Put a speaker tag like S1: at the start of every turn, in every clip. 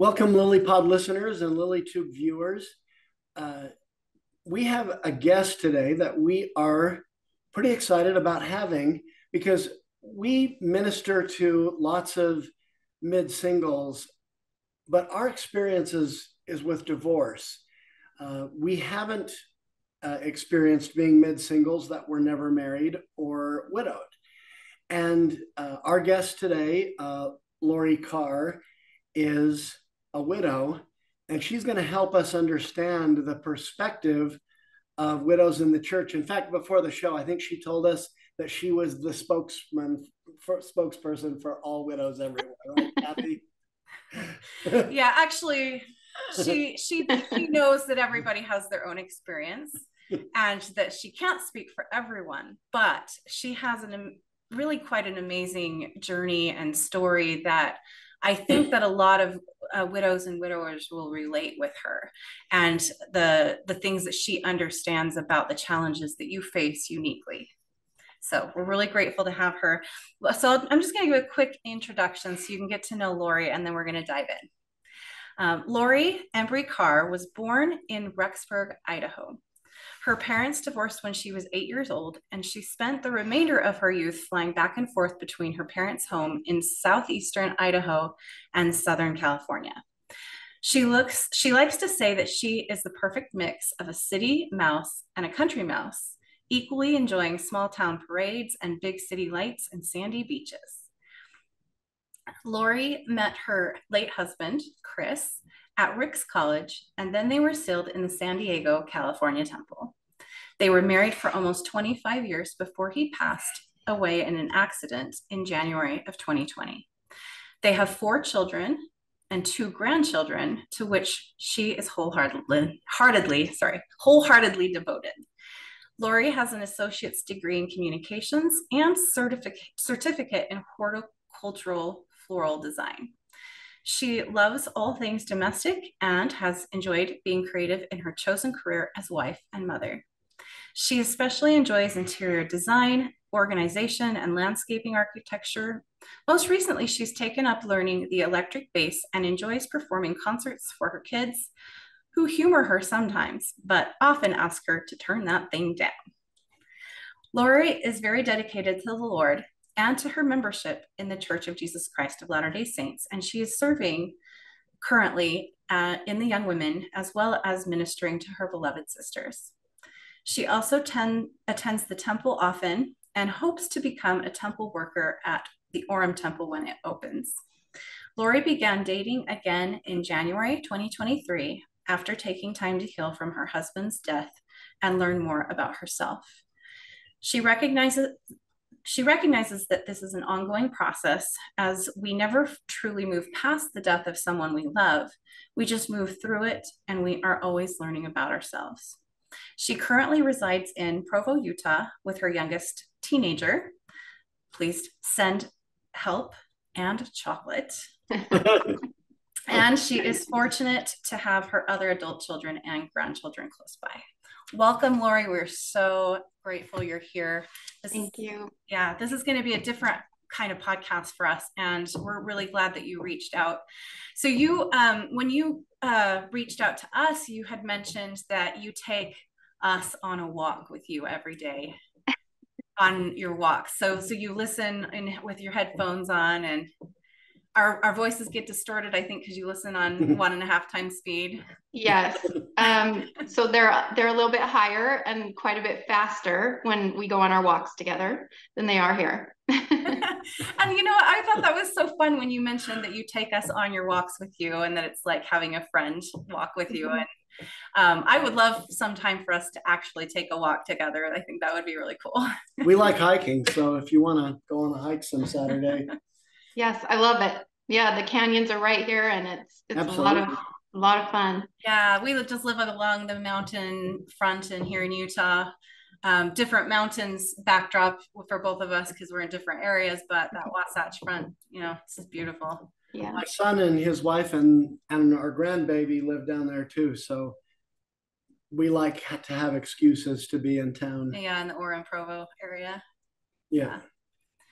S1: Welcome, LilyPod listeners and LilyTube viewers. Uh, we have a guest today that we are pretty excited about having because we minister to lots of mid singles, but our experience is, is with divorce. Uh, we haven't uh, experienced being mid singles that were never married or widowed. And uh, our guest today, uh, Lori Carr, is a widow, and she's going to help us understand the perspective of widows in the church. In fact, before the show, I think she told us that she was the spokesman for, spokesperson for all widows everywhere, Cathy?
S2: yeah, actually, she she she knows that everybody has their own experience and that she can't speak for everyone, but she has an really quite an amazing journey and story that I think that a lot of uh, widows and widowers will relate with her and the the things that she understands about the challenges that you face uniquely. So we're really grateful to have her. So I'm just going to give a quick introduction so you can get to know Lori, and then we're going to dive in. Um, Lori Embry Carr was born in Rexburg, Idaho. Her parents divorced when she was eight years old, and she spent the remainder of her youth flying back and forth between her parents' home in southeastern Idaho and Southern California. She looks she likes to say that she is the perfect mix of a city mouse and a country mouse, equally enjoying small town parades and big city lights and sandy beaches. Lori met her late husband, Chris, at Ricks College, and then they were sealed in the San Diego, California temple. They were married for almost 25 years before he passed away in an accident in January of 2020. They have four children and two grandchildren to which she is wholeheartedly heartedly, sorry, wholeheartedly devoted. Lori has an associate's degree in communications and certificate, certificate in horticultural floral design. She loves all things domestic and has enjoyed being creative in her chosen career as wife and mother. She especially enjoys interior design, organization, and landscaping architecture. Most recently, she's taken up learning the electric bass and enjoys performing concerts for her kids, who humor her sometimes, but often ask her to turn that thing down. Lori is very dedicated to the Lord and to her membership in the Church of Jesus Christ of Latter day Saints, and she is serving currently uh, in the Young Women as well as ministering to her beloved sisters. She also ten, attends the temple often and hopes to become a temple worker at the Orem Temple when it opens. Lori began dating again in January 2023 after taking time to heal from her husband's death and learn more about herself. She recognizes she recognizes that this is an ongoing process as we never truly move past the death of someone we love. We just move through it and we are always learning about ourselves. She currently resides in Provo, Utah with her youngest teenager. Please send help and chocolate. and she is fortunate to have her other adult children and grandchildren close by. Welcome, Lori. We're so grateful you're here.
S3: This, Thank you.
S2: Yeah, this is going to be a different kind of podcast for us, and we're really glad that you reached out. So, you, um, when you uh, reached out to us, you had mentioned that you take us on a walk with you every day on your walk. So, so you listen in with your headphones on, and our, our voices get distorted, I think, because you listen on one and a half times speed.
S3: Yes. Um, so they're they're a little bit higher and quite a bit faster when we go on our walks together than they are here.
S2: and you know, I thought that was so fun when you mentioned that you take us on your walks with you, and that it's like having a friend walk with you. And um, I would love some time for us to actually take a walk together. I think that would be really cool.
S1: we like hiking, so if you want to go on a hike some Saturday.
S3: yes, I love it. Yeah, the canyons are right here, and it's it's Absolutely. a lot of a lot of fun.
S2: Yeah, we just live along the mountain front and here in Utah. Um, different mountains backdrop for both of us because we're in different areas, but that Wasatch Front, you know, this is beautiful.
S3: Yeah.
S1: My son and his wife and and our grandbaby live down there too, so we like to have excuses to be in town.
S2: Yeah, in the Orem Provo area.
S1: Yeah. yeah.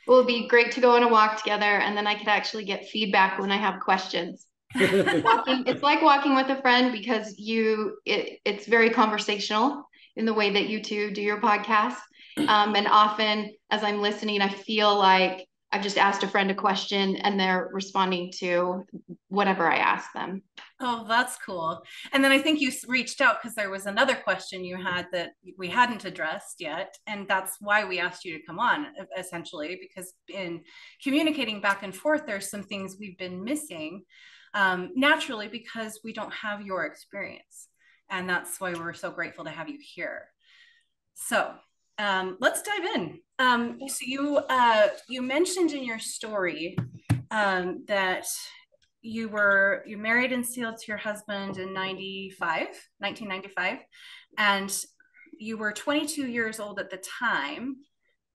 S3: Well, it'd be great to go on a walk together, and then I could actually get feedback when I have questions. walking, it's like walking with a friend because you it, it's very conversational in the way that you two do your podcast. Um, and often as I'm listening, I feel like I've just asked a friend a question and they're responding to whatever I ask them.
S2: Oh, that's cool. And then I think you reached out because there was another question you had that we hadn't addressed yet. And that's why we asked you to come on, essentially, because in communicating back and forth, there's some things we've been missing um, naturally because we don't have your experience. And that's why we're so grateful to have you here. So um, let's dive in. Um, so you uh, you mentioned in your story um, that you were you married and sealed to your husband in 95 1995 and you were 22 years old at the time.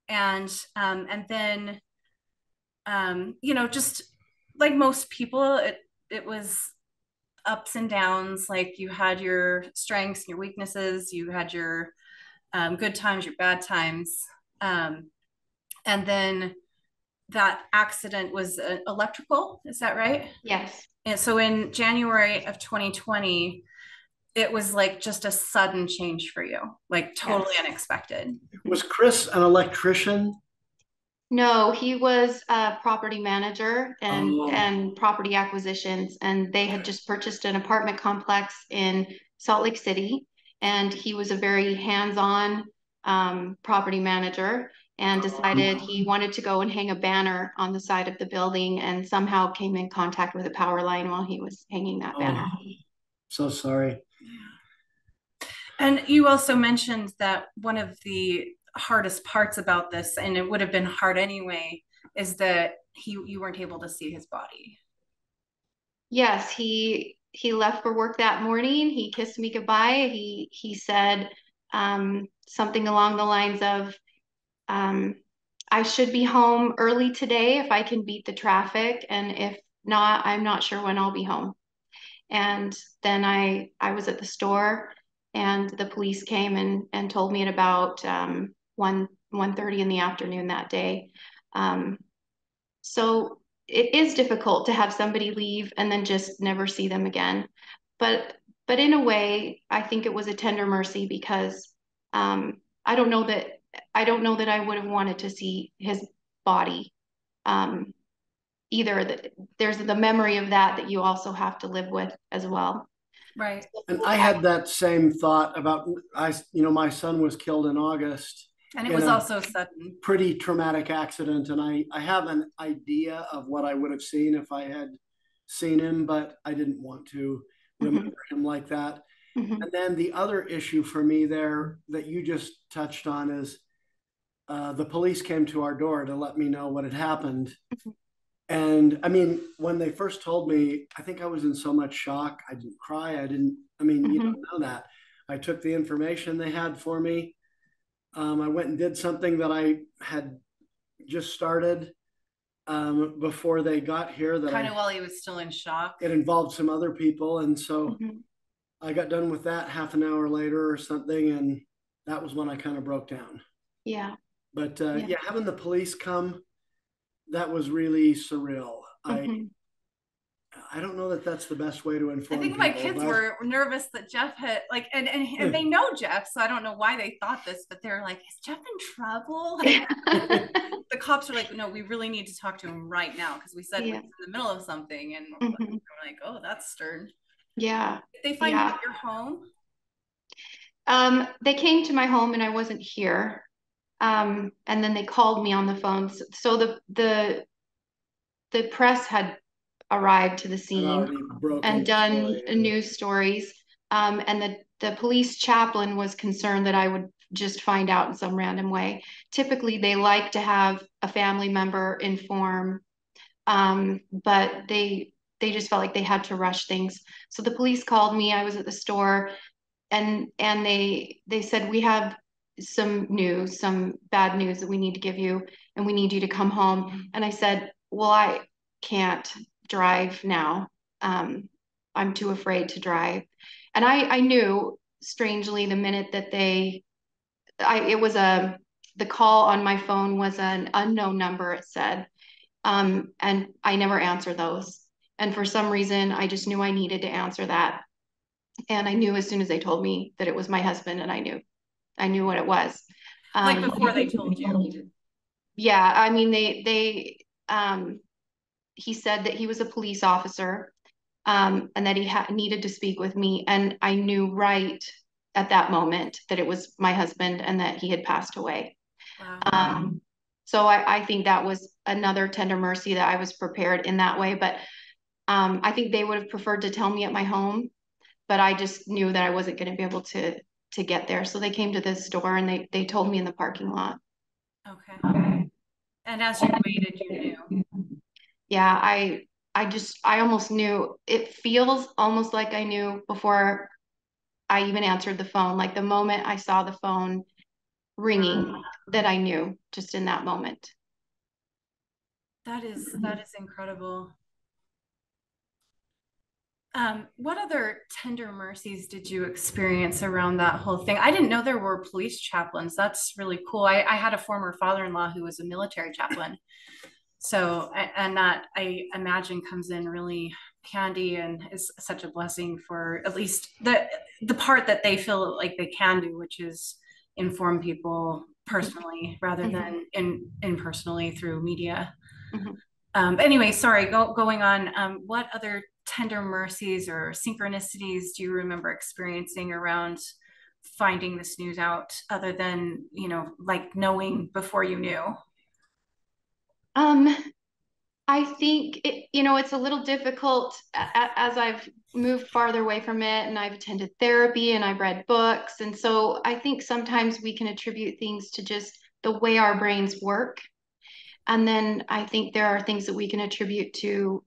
S2: And um, and then um, you know just like most people it it was ups and downs. Like you had your strengths and your weaknesses. You had your um, good times your bad times um, and then that accident was uh, electrical. Is that right?
S3: Yes.
S2: And so in January of 2020, it was like just a sudden change for you, like totally yes. unexpected.
S1: Was Chris an electrician?
S3: No, he was a property manager and oh. and property acquisitions, and they had just purchased an apartment complex in Salt Lake City, and he was a very hands-on um, property manager and decided he wanted to go and hang a banner on the side of the building and somehow came in contact with a power line while he was hanging that banner. Oh,
S1: so sorry.
S2: And you also mentioned that one of the hardest parts about this, and it would have been hard anyway, is that he you weren't able to see his body.
S3: Yes, he he left for work that morning. He kissed me goodbye. He he said um, something along the lines of, um, I should be home early today if I can beat the traffic. And if not, I'm not sure when I'll be home. And then I, I was at the store and the police came and, and told me at about um, 1, 1.30 in the afternoon that day. Um, so it is difficult to have somebody leave and then just never see them again. But but in a way, I think it was a tender mercy because um, I don't know that I don't know that I would have wanted to see his body um, either. That there's the memory of that that you also have to live with as well.
S2: Right.
S1: And I had that same thought about I. You know, my son was killed in August.
S2: And it was also sudden.
S1: Pretty traumatic accident, and I I have an idea of what I would have seen if I had seen him, but I didn't want to mm-hmm. remember mm-hmm. him like that. Mm-hmm. And then the other issue for me there that you just touched on is uh, the police came to our door to let me know what had happened. Mm-hmm. And I mean, when they first told me, I think I was in so much shock. I didn't cry. I didn't, I mean, mm-hmm. you don't know that. I took the information they had for me. Um, I went and did something that I had just started um, before they got here. That
S2: kind of while he was still in shock.
S1: It involved some other people, and so mm-hmm. I got done with that half an hour later or something, and that was when I kind of broke down.
S3: Yeah.
S1: But uh, yeah. yeah. having the police come, that was really surreal. Mm-hmm. I I don't know that that's the best way to inform.
S2: I think people, my kids but... were nervous that Jeff had like, and, and and they know Jeff, so I don't know why they thought this, but they're like, "Is Jeff in trouble?" the cops are like, "No, we really need to talk to him right now because we said yeah. in the middle of something," and we're, mm-hmm. like, we're like, "Oh, that's stern."
S3: Yeah.
S2: Did they find yeah. you at your home?
S3: Um, they came to my home and I wasn't here. Um, and then they called me on the phone. So, so the the the press had arrived to the scene and done news stories. Um, and the the police chaplain was concerned that I would just find out in some random way. Typically, they like to have a family member inform, um, but they they just felt like they had to rush things. So the police called me. I was at the store, and and they they said we have some news, some bad news that we need to give you, and we need you to come home. And I said, well, I can't drive now. Um, I'm too afraid to drive. And I I knew strangely the minute that they, I it was a the call on my phone was an unknown number. It said, um, and I never answer those And for some reason, I just knew I needed to answer that. And I knew as soon as they told me that it was my husband, and I knew, I knew what it was.
S2: Um, like before they told you.
S3: Yeah, I mean, they they um, he said that he was a police officer, um, and that he had needed to speak with me, and I knew right at that moment that it was my husband and that he had passed away. Wow. Um, so I, I think that was another tender mercy that I was prepared in that way. But um, I think they would have preferred to tell me at my home, but I just knew that I wasn't going to be able to to get there. So they came to this store and they they told me in the parking lot.
S2: Okay. And as you waited, you knew.
S3: Yeah, I I just I almost knew. It feels almost like I knew before I even answered the phone. Like the moment I saw the phone ringing, that I knew just in that moment.
S2: That is that is incredible. Um, what other tender mercies did you experience around that whole thing? I didn't know there were police chaplains. That's really cool. I, I had a former father-in-law who was a military chaplain. So, and that I imagine comes in really handy and is such a blessing for at least the the part that they feel like they can do, which is inform people personally rather mm-hmm. than in in personally through media. Mm-hmm. Um, anyway, sorry, go, going on. Um, what other tender mercies or synchronicities do you remember experiencing around finding this news out other than, you know, like knowing before you knew?
S3: Um, I think, it, you know, it's a little difficult as I've moved farther away from it and I've attended therapy and I've read books. And so I think sometimes we can attribute things to just the way our brains work. And then I think there are things that we can attribute to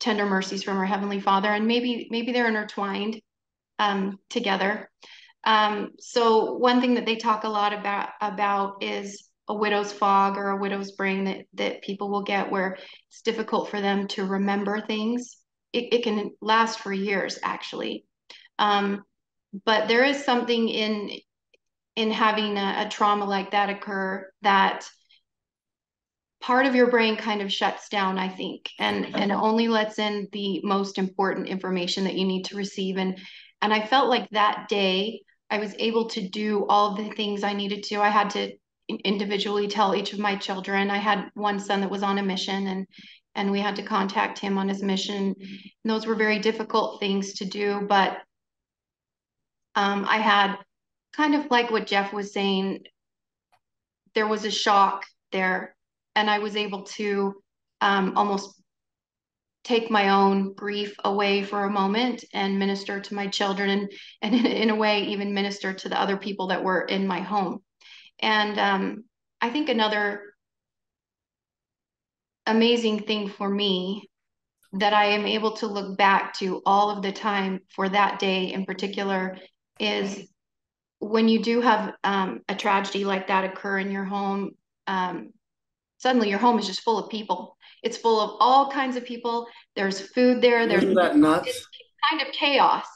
S3: tender mercies from our heavenly father and maybe maybe they're intertwined um, together um, so one thing that they talk a lot about about is a widow's fog or a widow's brain that that people will get where it's difficult for them to remember things. It, it can last for years actually. Um, but there is something in in having a, a trauma like that occur that part of your brain kind of shuts down i think and and only lets in the most important information that you need to receive. And and i felt like that day i was able to do all the things i needed to. I had to individually tell each of my children. I had one son that was on a mission and and we had to contact him on his mission. And those were very difficult things to do but um, i had kind of like what jeff was saying there was a shock there and I was able to um, almost take my own grief away for a moment and minister to my children and and in, in a way even minister to the other people that were in my home and um, i think another amazing thing for me that i am able to look back to all of the time for that day in particular is when you do have um, a tragedy like that occur in your home um, suddenly your home is just full of people. It's full of all kinds of people. There's food there. There's
S1: Isn't that nuts?
S3: It's kind of chaos.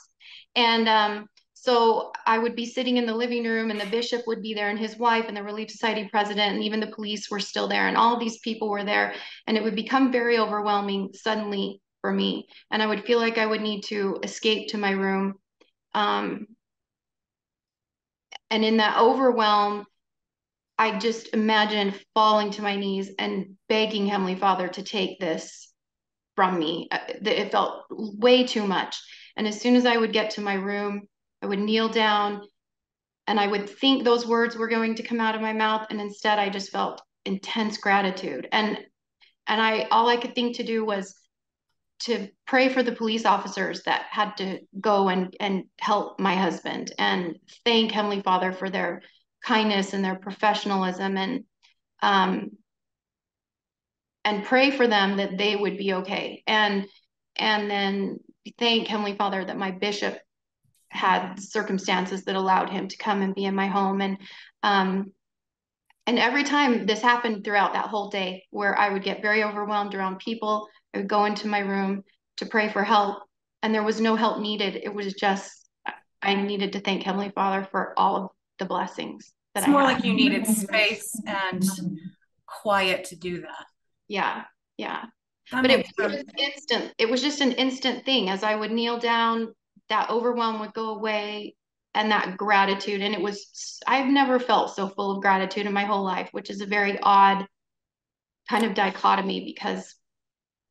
S3: And um, so I would be sitting in the living room, and the bishop would be there, and his wife, and the Relief Society president, and even the police were still there, and all these people were there. And it would become very overwhelming suddenly for me. And I would feel like I would need to escape to my room. Um, and in that overwhelm, I just imagined falling to my knees and begging Heavenly Father to take this from me. Uh, it felt way too much. And as soon as I would get to my room, I would kneel down and I would think those words were going to come out of my mouth. And instead, I just felt intense gratitude. And and I all I could think to do was to pray for the police officers that had to go and and help my husband and thank Heavenly Father for their kindness and their professionalism and um, and pray for them that they would be okay and and then thank heavenly father that my bishop had circumstances that allowed him to come and be in my home and um and every time this happened throughout that whole day where i would get very overwhelmed around people i would go into my room to pray for help and there was no help needed it was just i needed to thank heavenly father for all of the blessings.
S2: That it's more like you needed space and quiet to do that.
S3: Yeah, yeah. That but it was just instant. It was just an instant thing. As I would kneel down, that overwhelm would go away and that gratitude. And it was, I've never felt so full of gratitude in my whole life, which is a very odd kind of dichotomy because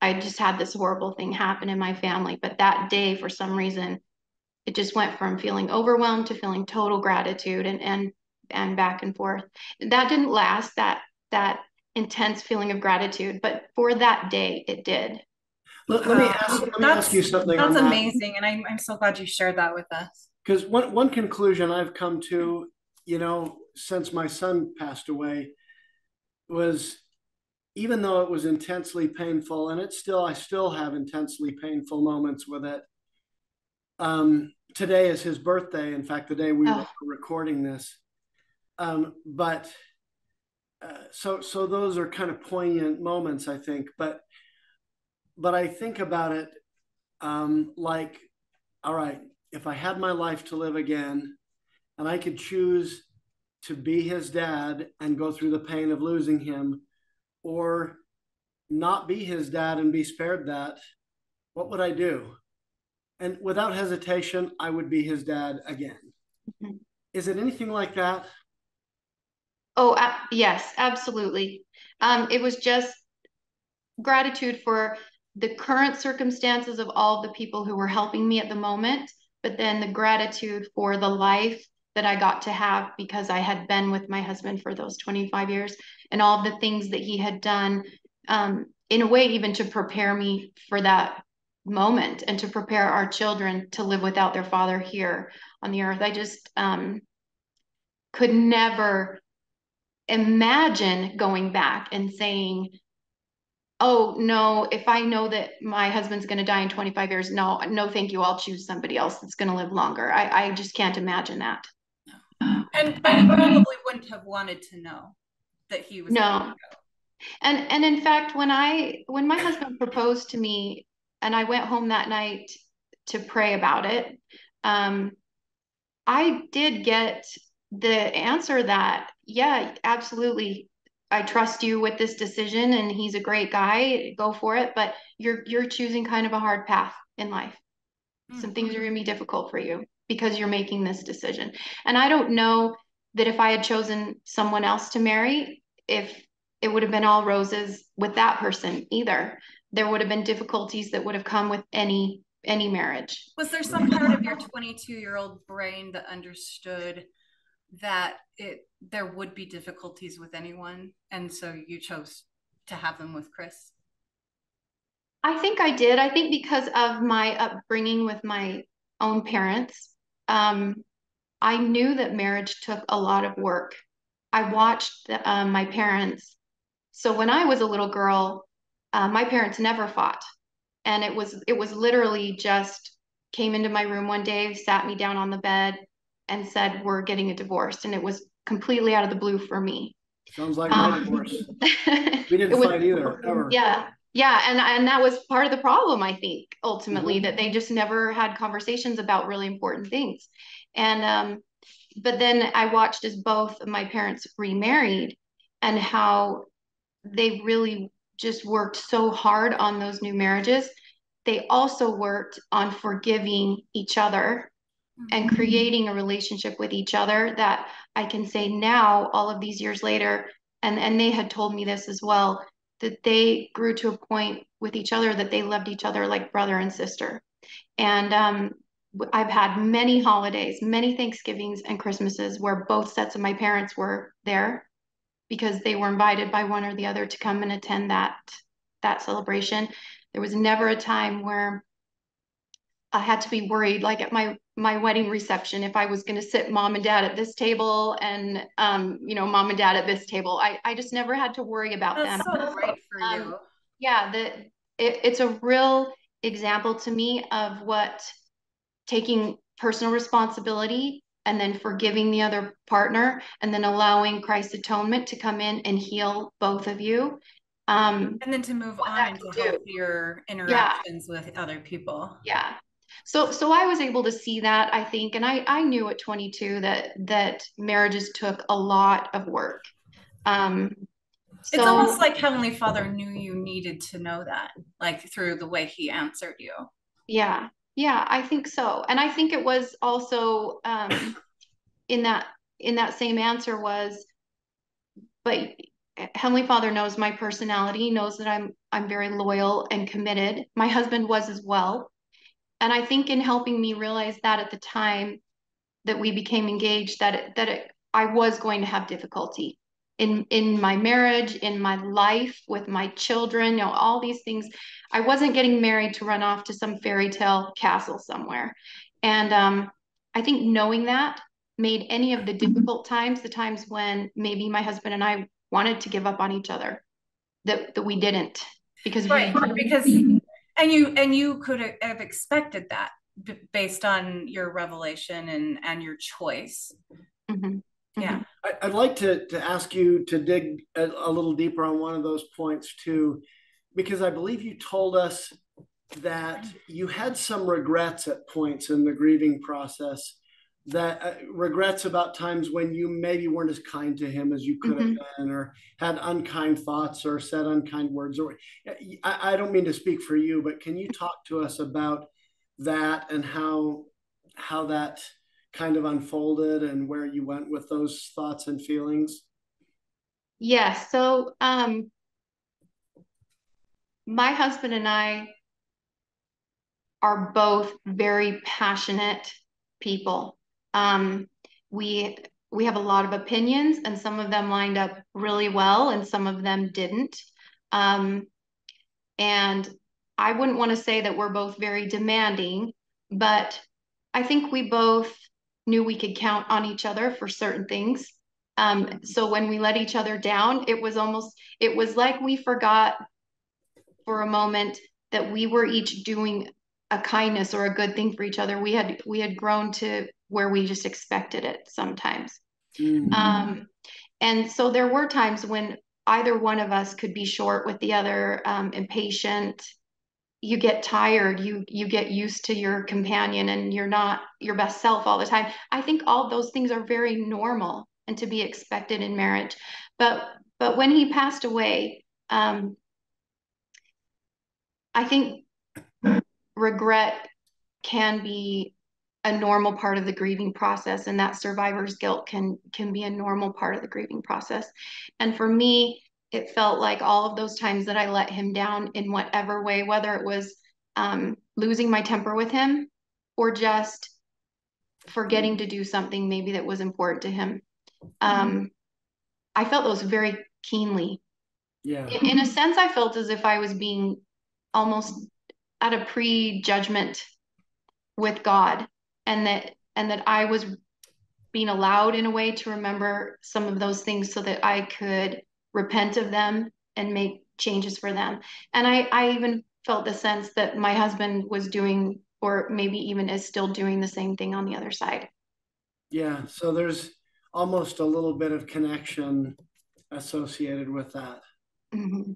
S3: I just had this horrible thing happen in my family. But that day, for some reason, it just went from feeling overwhelmed to feeling total gratitude and and and back and forth. That didn't last. That that intense feeling of gratitude, but for that day, it did.
S1: Let, let me ask. Let me ask you something.
S2: That's amazing, and I'm I'm so glad you shared that with us.
S1: Because one one conclusion I've come to, you know, since my son passed away, was even though it was intensely painful, and it's still I still have intensely painful moments with it. Um, today is his birthday. In fact, the day we oh. were recording this. Um, but uh, so so those are kind of poignant moments, I think. But but I think about it um, like, all right, if I had my life to live again, and I could choose to be his dad and go through the pain of losing him or not be his dad and be spared that, what would I do? And without hesitation, I would be his dad again. Mm-hmm. Is it anything like that?
S3: Oh, uh, yes, absolutely. Um, it was just gratitude for the current circumstances of all the people who were helping me at the moment, but then the gratitude for the life that I got to have because I had been with my husband for those 25 years and all the things that he had done um, in a way even to prepare me for that moment and to prepare our children to live without their father here on the earth. I just um, could never imagine going back and saying oh no if i know that my husband's going to die in 25 years no no thank you i'll choose somebody else that's going to live longer. I, I just can't imagine that.
S2: And, and probably wouldn't have wanted to know that he was
S3: no. and and in fact when i when my husband proposed to me and i went home that night to pray about it um i did get the answer that yeah absolutely i trust you with this decision and he's a great guy go for it but you're you're choosing kind of a hard path in life mm-hmm. some things are going to be difficult for you because you're making this decision and i don't know that if I had chosen someone else to marry, if it would have been all roses with that person either. There would have been difficulties that would have come with any any marriage.
S2: Was there some part of your 22 year old brain that understood that it there would be difficulties with anyone, and so you chose to have them with Chris?
S3: I think I did. I think because of my upbringing with my own parents, um, I knew that marriage took a lot of work. I watched um, my parents. So when I was a little girl, uh, my parents never fought, and it was it was literally just came into my room one day, sat me down on the bed, and said, "We're getting a divorce," and it was completely out of the blue for me.
S1: Sounds like my um, divorce. we didn't was, fight either ever.
S3: Yeah, yeah, and and that was part of the problem. I think ultimately mm-hmm. that they just never had conversations about really important things. And um, but then I watched as both of my parents remarried and how they really just worked so hard on those new marriages. They also worked on forgiving each other and creating a relationship with each other that I can say now, all of these years later, and, and they had told me this as well, that they grew to a point with each other that they loved each other like brother and sister. And um, I've had many holidays, many Thanksgivings and Christmases where both sets of my parents were there because they were invited by one or the other to come and attend that that celebration. There was never a time where I had to be worried, like at my my wedding reception, if I was going to sit mom and dad at this table and um, you know, mom and dad at this table. I I just never had to worry about
S2: That's
S3: them.
S2: So great for um, you.
S3: Yeah, the it, it's a real example to me of what taking personal responsibility and then forgiving the other partner and then allowing Christ's atonement to come in and heal both of you. Um,
S2: and then to move on into healthier interactions yeah. with other people.
S3: Yeah. So so I was able to see that I think and I I knew at 22 that that marriages took a lot of work. Um
S2: it's almost like Heavenly Father knew you needed to know that, like through the way He answered you.
S3: Yeah, yeah, I think so, and I think it was also um, in that in that same answer was, but Heavenly Father knows my personality, knows that I'm I'm very loyal and committed. My husband was as well, and I think in helping me realize that at the time that we became engaged, that it, that it, I was going to have difficulty in in my marriage in my life with my children you know all these things. I wasn't getting married to run off to some fairy tale castle somewhere. And um, i think knowing that made any of the difficult times the times when maybe my husband and i wanted to give up on each other that that we didn't because
S2: right
S3: we,
S2: because and you and you could have expected that based on your revelation and and your choice
S3: mm-hmm.
S2: Yeah.
S1: I'd like to, to ask you to dig a, a, little deeper on one of those points too, because I believe you told us that you had some regrets at points in the grieving process that uh, regrets about times when you maybe weren't as kind to him as you could mm-hmm. have been or had unkind thoughts or said unkind words or I, I don't mean to speak for you but can you talk to us about that and how how that kind of unfolded and where you went with those thoughts and feelings?
S3: Yes. So, um, my husband and I are both very passionate people. Um, we we have a lot of opinions, and some of them lined up really well, and some of them didn't. Um, and I wouldn't want to say that we're both very demanding, but I think we both knew we could count on each other for certain things. Um, so when we let each other down, it was almost, it was like we forgot for a moment that we were each doing a kindness or a good thing for each other. We had, we had grown to where we just expected it sometimes. Mm-hmm. Um, and so there were times when either one of us could be short with the other, um, impatient, you get tired you you get used to your companion and you're not your best self all the time i think all those things are very normal and to be expected in marriage but but when he passed away um i think regret can be a normal part of the grieving process and that survivor's guilt can can be a normal part of the grieving process and for me it felt like all of those times that I let him down in whatever way, whether it was um, losing my temper with him or just forgetting to do something maybe that was important to him. Um, I felt those very keenly.
S1: Yeah.
S3: In, in a sense, I felt as if I was being almost at a prejudgment with God and that and that I was being allowed in a way to remember some of those things so that I could repent of them and make changes for them. And I, I even felt the sense that my husband was doing, or maybe even is still doing the same thing on the other side.
S1: Yeah. So there's almost a little bit of connection associated with that.
S3: Mm-hmm.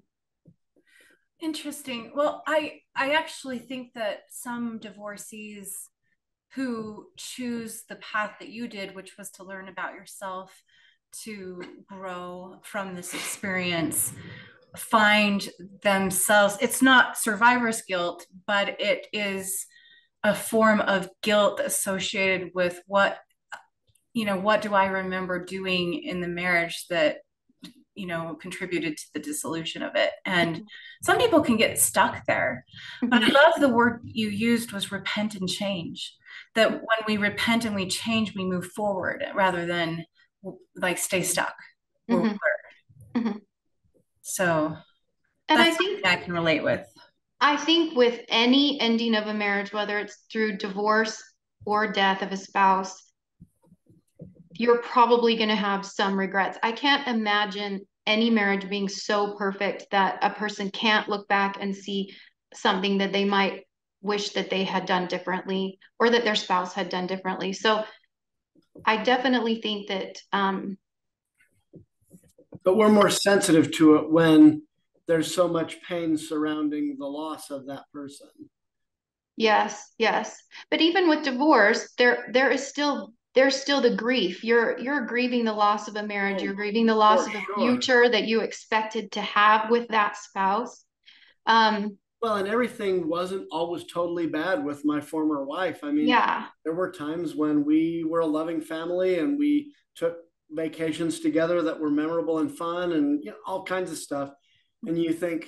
S2: Interesting. Well, I I actually think that some divorcees who choose the path that you did, which was to learn about yourself to grow from this experience find themselves it's not survivor's guilt but it is a form of guilt associated with what you know what do i remember doing in the marriage that you know contributed to the dissolution of it? And mm-hmm. some people can get stuck there. But i mm-hmm. love the word you used was repent and change that when we repent and we change we move forward rather than like stay stuck. Mm-hmm. Mm-hmm. So,
S3: and I think
S2: I can relate with.
S3: I think with any ending of a marriage, whether it's through divorce or death of a spouse, you're probably going to have some regrets. I can't imagine any marriage being so perfect that a person can't look back and see something that they might wish that they had done differently or that their spouse had done differently. So I definitely think that. Um,
S1: but we're more sensitive to it when there's so much pain surrounding the loss of that person.
S3: Yes, yes. But even with divorce, there there is still there's still the grief. You're you're grieving the loss of a marriage. Oh, you're grieving the loss of a sure. future that you expected to have with that spouse.
S1: Um, well, and everything wasn't always totally bad with my former wife. I mean,
S3: yeah,
S1: there were times when we were a loving family and we took vacations together that were memorable and fun and you know, all kinds of stuff. And you think,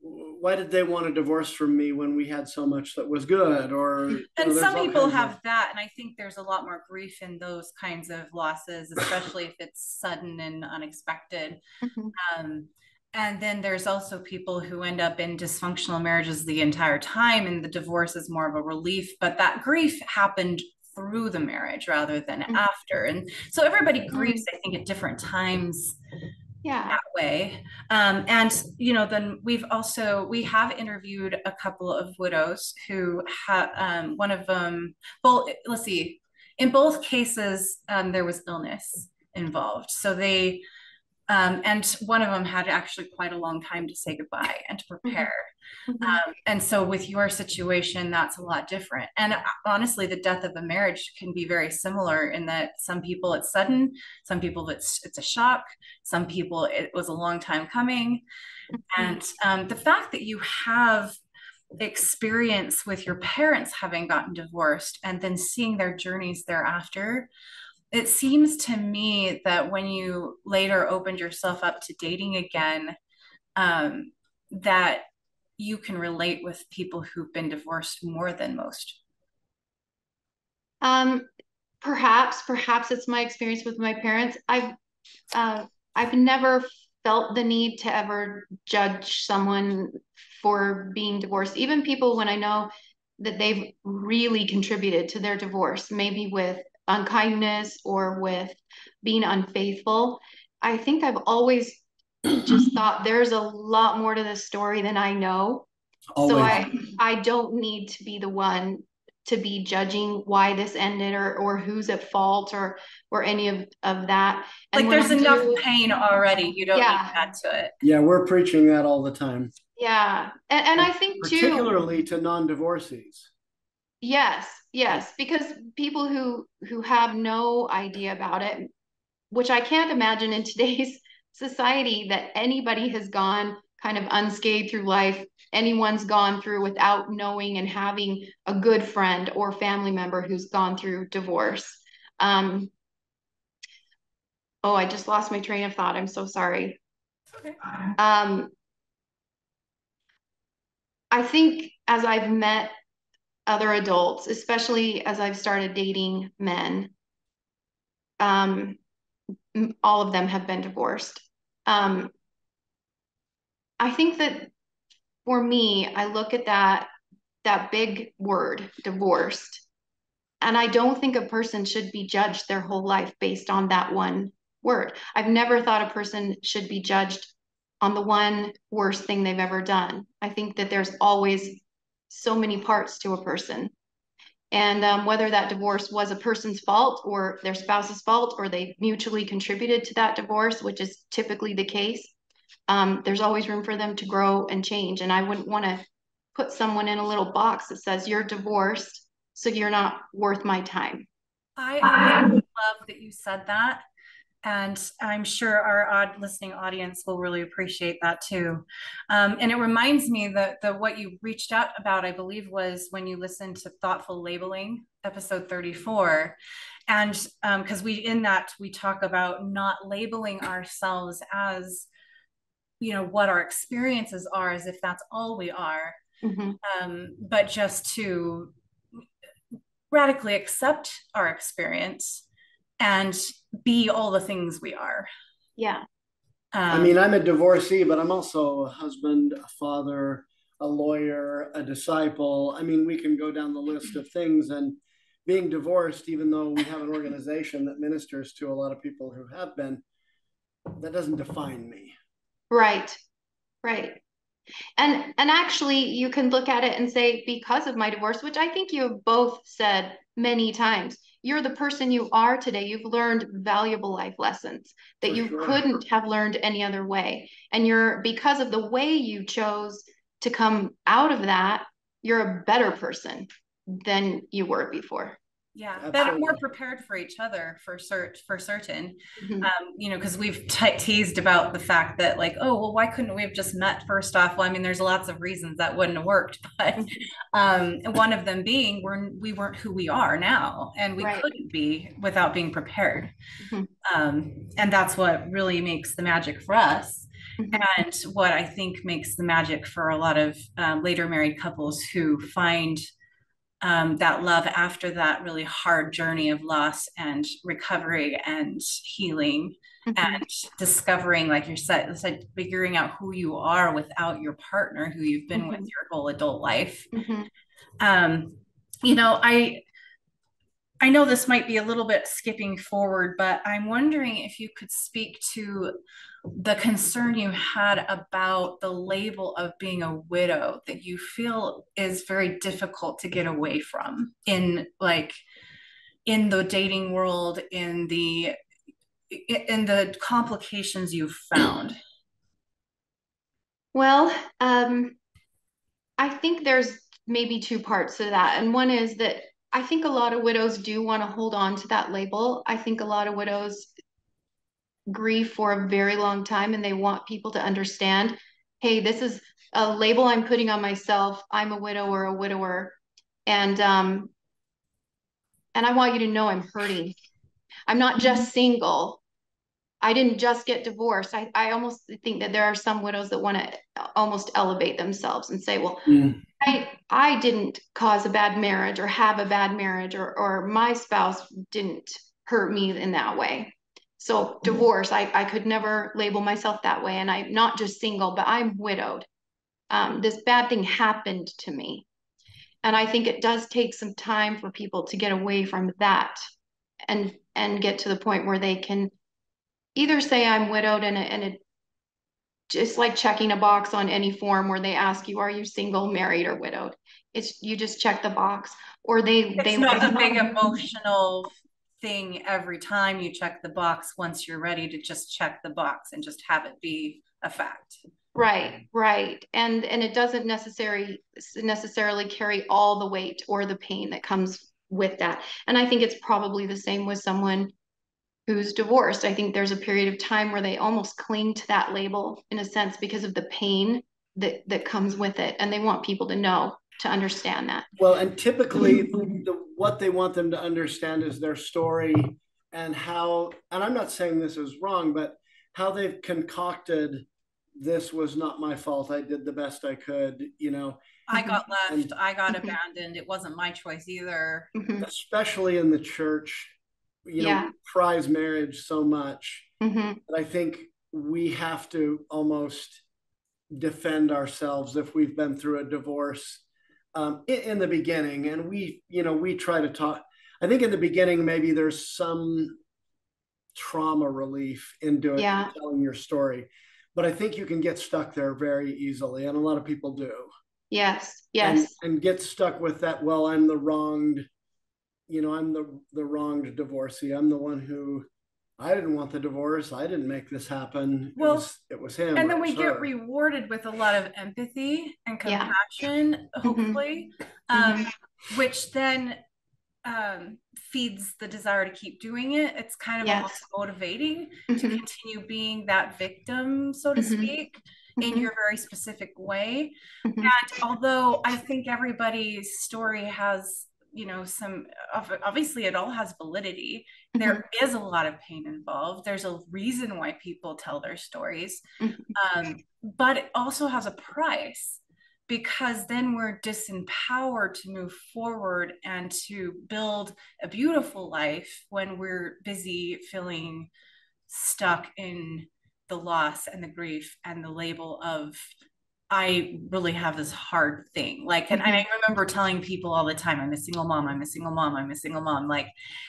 S1: why did they want a divorce from me when we had so much that was good or
S2: and know, some people have of... that and i think there's a lot more grief in those kinds of losses especially if it's sudden and unexpected mm-hmm. um, and then there's also people who end up in dysfunctional marriages the entire time and the divorce is more of a relief but that grief happened through the marriage rather than mm-hmm. after. And so everybody mm-hmm. grieves i think at different times
S3: yeah.
S2: that way. Um, and you know then we've also we have interviewed a couple of widows who have um, one of them both let's see. In both cases um, there was illness involved. So they um, and one of them had actually quite a long time to say goodbye and to mm-hmm. prepare. Mm-hmm. Um, and so, with your situation, that's a lot different. And uh, honestly, the death of a marriage can be very similar in that some people it's sudden, some people it's it's a shock, some people it was a long time coming. Mm-hmm. And um, the fact that you have experience with your parents having gotten divorced and then seeing their journeys thereafter it seems to me that when you later opened yourself up to dating again, um, that you can relate with people who've been divorced more than most.
S3: Um, perhaps, perhaps it's my experience with my parents. I've, uh, I've never felt the need to ever judge someone for being divorced. Even people when I know that they've really contributed to their divorce, maybe with unkindness or with being unfaithful. I think I've always just thought there's a lot more to this story than I know. Always. So I I don't need to be the one to be judging why this ended or or who's at fault or or any of of that.
S2: And like there's enough do, pain already. You don't yeah. need to add to it.
S1: Yeah, we're preaching that all the time.
S3: Yeah. And and I think
S1: particularly too particularly to non-divorcees.
S3: Yes, yes, because people who who have no idea about it, which I can't imagine in today's society that anybody has gone kind of unscathed through life, anyone's gone through without knowing and having a good friend or family member who's gone through divorce. Um, oh, I just lost my train of thought. I'm so sorry. Okay. Um, I think as I've met other adults, especially as I've started dating men. Um, all of them have been divorced. Um, I think that for me, I look at that that big word, divorced, and I don't think a person should be judged their whole life based on that one word. I've never thought a person should be judged on the one worst thing they've ever done. I think that there's always so many parts to a person. And um, whether that divorce was a person's fault or their spouse's fault, or they mutually contributed to that divorce, which is typically the case, um, there's always room for them to grow and change. And I wouldn't want to put someone in a little box that says you're divorced, so you're not worth my time.
S2: I, I love that you said that and I'm sure our odd listening audience will really appreciate that too. Um, and it reminds me that the what you reached out about, I believe, was when you listened to thoughtful labeling, episode 34, and because um, we in that we talk about not labeling ourselves as you know what our experiences are as if that's all we are mm-hmm. um, but just to radically accept our experience and be all the things we are.
S3: Yeah.
S1: Um, I mean, I'm a divorcee, but I'm also a husband, a father, a lawyer, a disciple. I mean, we can go down the list of things. And being divorced, even though we have an organization that ministers to a lot of people who have been, that doesn't define me.
S3: Right. Right. And and actually you can look at it and say because of my divorce, which I think you have both said many times, you're the person you are today. You've learned valuable life lessons that For you sure. couldn't have learned any other way. And you're, because of the way you chose to come out of that, you're a better person than you were before.
S2: Yeah Absolutely. that are more prepared for each other for cert for certain mm-hmm. um, you know because we've teased about the fact that like oh well why couldn't we have just met first off well i mean there's lots of reasons that wouldn't have worked but um, one of them being we're we weren't who we are now and we right. couldn't be without being prepared mm-hmm. um, and that's what really makes the magic for us mm-hmm. and what i think makes the magic for a lot of um, later married couples who find um, that love after that really hard journey of loss and recovery and healing mm-hmm. and discovering like you said, said figuring out who you are without your partner who you've been mm-hmm. with your whole adult life mm-hmm. um, you know i I know this might be a little bit skipping forward, but I'm wondering if you could speak to the concern you had about the label of being a widow that you feel is very difficult to get away from in like in the dating world in the in the complications you've found?
S3: Well um i think there's maybe two parts to that and one is that i think a lot of widows do want to hold on to that label. I think a lot of widows grief for a very long time and they want people to understand hey this is a label i'm putting on myself. I'm a widow or a widower. And um and i want you to know i'm hurting. I'm not just mm-hmm. single. I didn't just get divorced. I, I almost think that there are some widows that want to almost elevate themselves and say well mm. i i didn't cause a bad marriage or have a bad marriage or or my spouse didn't hurt me in that way so divorce, I, I could never label myself that way. And I'm not just single, but I'm widowed. Um, this bad thing happened to me. And I think it does take some time for people to get away from that and and get to the point where they can either say I'm widowed and it, and it just like checking a box on any form where they ask you, are you single, married, or widowed? It's you just check the box, or they
S2: it's
S3: they
S2: not a big emotional thing every time you check the box once you're ready to just check the box and just have it be a fact.
S3: Right right. And and it doesn't necessarily necessarily carry all the weight or the pain that comes with that. And i think it's probably the same with someone who's divorced. I think there's a period of time where they almost cling to that label in a sense because of the pain that that comes with it. And they want people to know to understand that.
S1: Well, and typically the, what they want them to understand is their story and how, and I'm not saying this is wrong, but how they've concocted this was not my fault. I did the best I could, you know.
S2: I got left, and, I got abandoned. It wasn't my choice either.
S1: Mm-hmm. Especially in the church, you know, yeah. prize marriage so much. Mm-hmm. But I think we have to almost defend ourselves if we've been through a divorce um, in, in, the beginning, and we, you know, we try to talk. I think in the beginning, maybe there's some trauma relief in doing yeah. telling your story, but I think you can get stuck there very easily, and a lot of people do.
S3: Yes, yes,
S1: and, and get stuck with that. Well, I'm the wronged, you know, I'm the the wronged divorcee. I'm the one who I didn't want the divorce. I didn't make this happen. Well, it was, it was him.
S2: And then we her. get rewarded with a lot of empathy and compassion, yeah. Mm-hmm. hopefully, mm-hmm. Um, which then um, feeds the desire to keep doing it. It's kind of yes. motivating mm-hmm. to continue being that victim, so to mm-hmm. speak. In your very specific way. Mm-hmm. And although I think everybody's story has you know some obviously it all has validity mm-hmm. there is a lot of pain involved there's a reason why people tell their stories mm-hmm. um, but it also has a price because then we're disempowered to move forward and to build a beautiful life when we're busy feeling stuck in the loss and the grief and the label of I really have this hard thing. Like, and, and, I mm-hmm. remember telling people all the time, I'm a single mom, I'm a single mom, I'm a single mom. Like,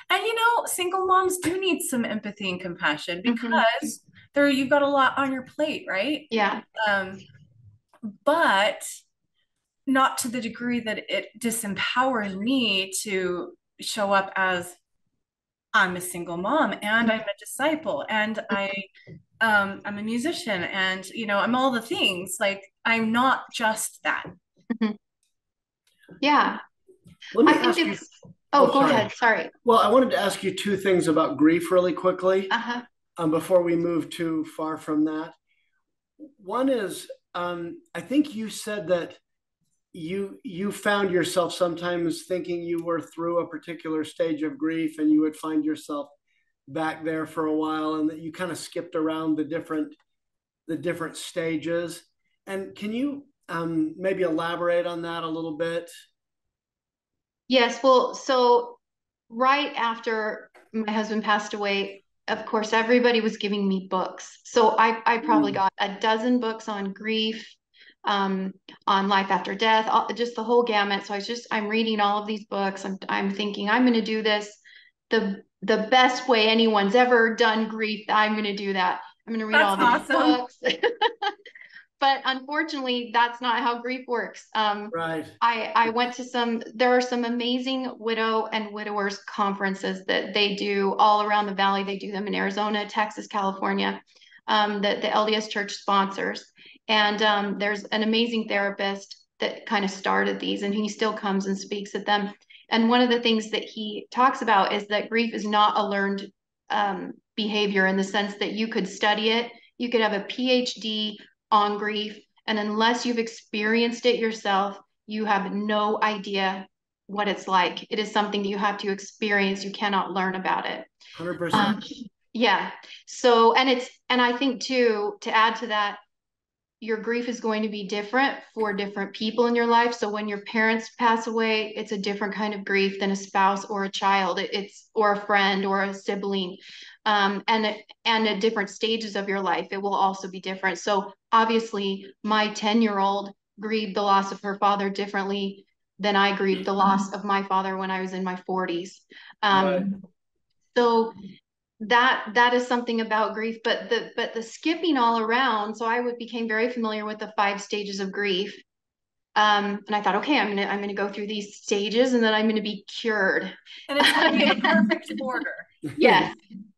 S2: and you know, single moms do need some empathy and compassion mm-hmm. because mm-hmm. there you've got a lot on your plate, right?
S3: Yeah.
S2: Um, but not to the degree that it disempowers me to show up as I'm a single mom and I'm a disciple and I um, I'm a musician and you know I'm all the things like I'm not just that.
S3: Mm-hmm. Yeah. I think it's Oh, oh go sorry. ahead. Sorry.
S1: Well, I wanted to ask you two things about grief really quickly
S3: uh-huh.
S1: um, before we move too far from that. One is, um, I think you said that you you found yourself sometimes thinking you were through a particular stage of grief and you would find yourself back there for a while and that you kind of skipped around the different the different stages and can you um, maybe elaborate on that a little bit
S3: yes well so right after my husband passed away of course everybody was giving me books so i i probably mm. got a dozen books on grief um, on life after death, all, just the whole gamut. So I was just I'm reading all of these books. I'm I'm thinking I'm going to do this the the best way anyone's ever done grief. I'm going to do that. I'm going to read
S2: that's
S3: all these
S2: awesome. books.
S3: but unfortunately, that's not how grief works. Um,
S1: right.
S3: I I went to some. There are some amazing widow and widowers conferences that they do all around the valley. They do them in Arizona, Texas, California. Um, that the LDS Church sponsors and um, there's an amazing therapist that kind of started these, and he still comes and speaks at them. And one of the things that he talks about is that grief is not a learned um, behavior in the sense that you could study it, you could have a PhD on grief, and unless you've experienced it yourself, you have no idea what it's like. It is something that you have to experience. You cannot learn about it.
S1: 100%. Um,
S3: yeah. So, and it's, and I think too, to add to that, your grief is going to be different for different people in your life. So when your parents pass away, it's a different kind of grief than a spouse or a child. It's or a friend or a sibling, um, and and at different stages of your life, it will also be different. So obviously, my ten year old grieved the loss of her father differently than I grieved the loss of my father when I was in my forties. Um, right. So that that is something about grief but the but the skipping all around so i would became very familiar with the five stages of grief um, and I thought, okay, I'm gonna I'm gonna go through these stages, and then I'm gonna be cured.
S2: And it's gonna be a perfect order.
S3: yes,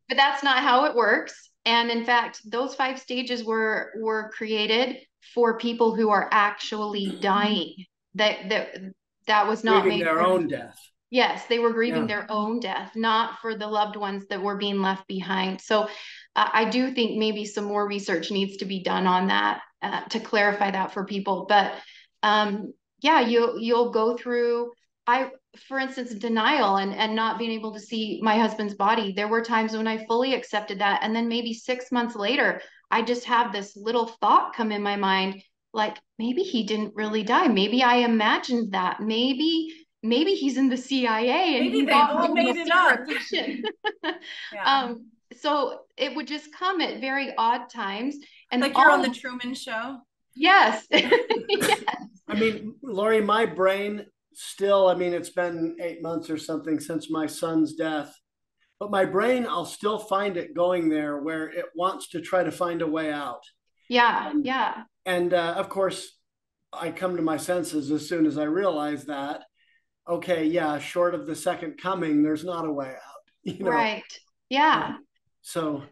S3: but that's not how it works. And in fact, those five stages were were created for people who are actually dying. That that that was not
S1: made their own death.
S3: Yes, they were grieving yeah. their own death, not for the loved ones that were being left behind. So uh, I do think maybe some more research needs to be done on that uh, to clarify that for people. But um, yeah, you you'll go through. I, for instance, denial and and not being able to see my husband's body. There were times when I fully accepted that, and then maybe six months later, I just have this little thought come in my mind, like maybe he didn't really die. Maybe I imagined that. Maybe maybe he's in the CIA and
S2: maybe
S3: they
S2: all made it up.
S3: yeah. Um, so it would just come at very odd times.
S2: And like you're on the Truman Show.
S3: Yes. yes.
S1: I mean, Lori, my brain still. I mean, it's been eight months or something since my son's death, but my brain, I'll still find it going there where it wants to try to find a way out.
S3: Yeah. Um, yeah.
S1: And uh, of course, I come to my senses as soon as I realize that okay, yeah, short of the second coming, there's not a way out.
S3: You know? Right. Yeah.
S1: Um, so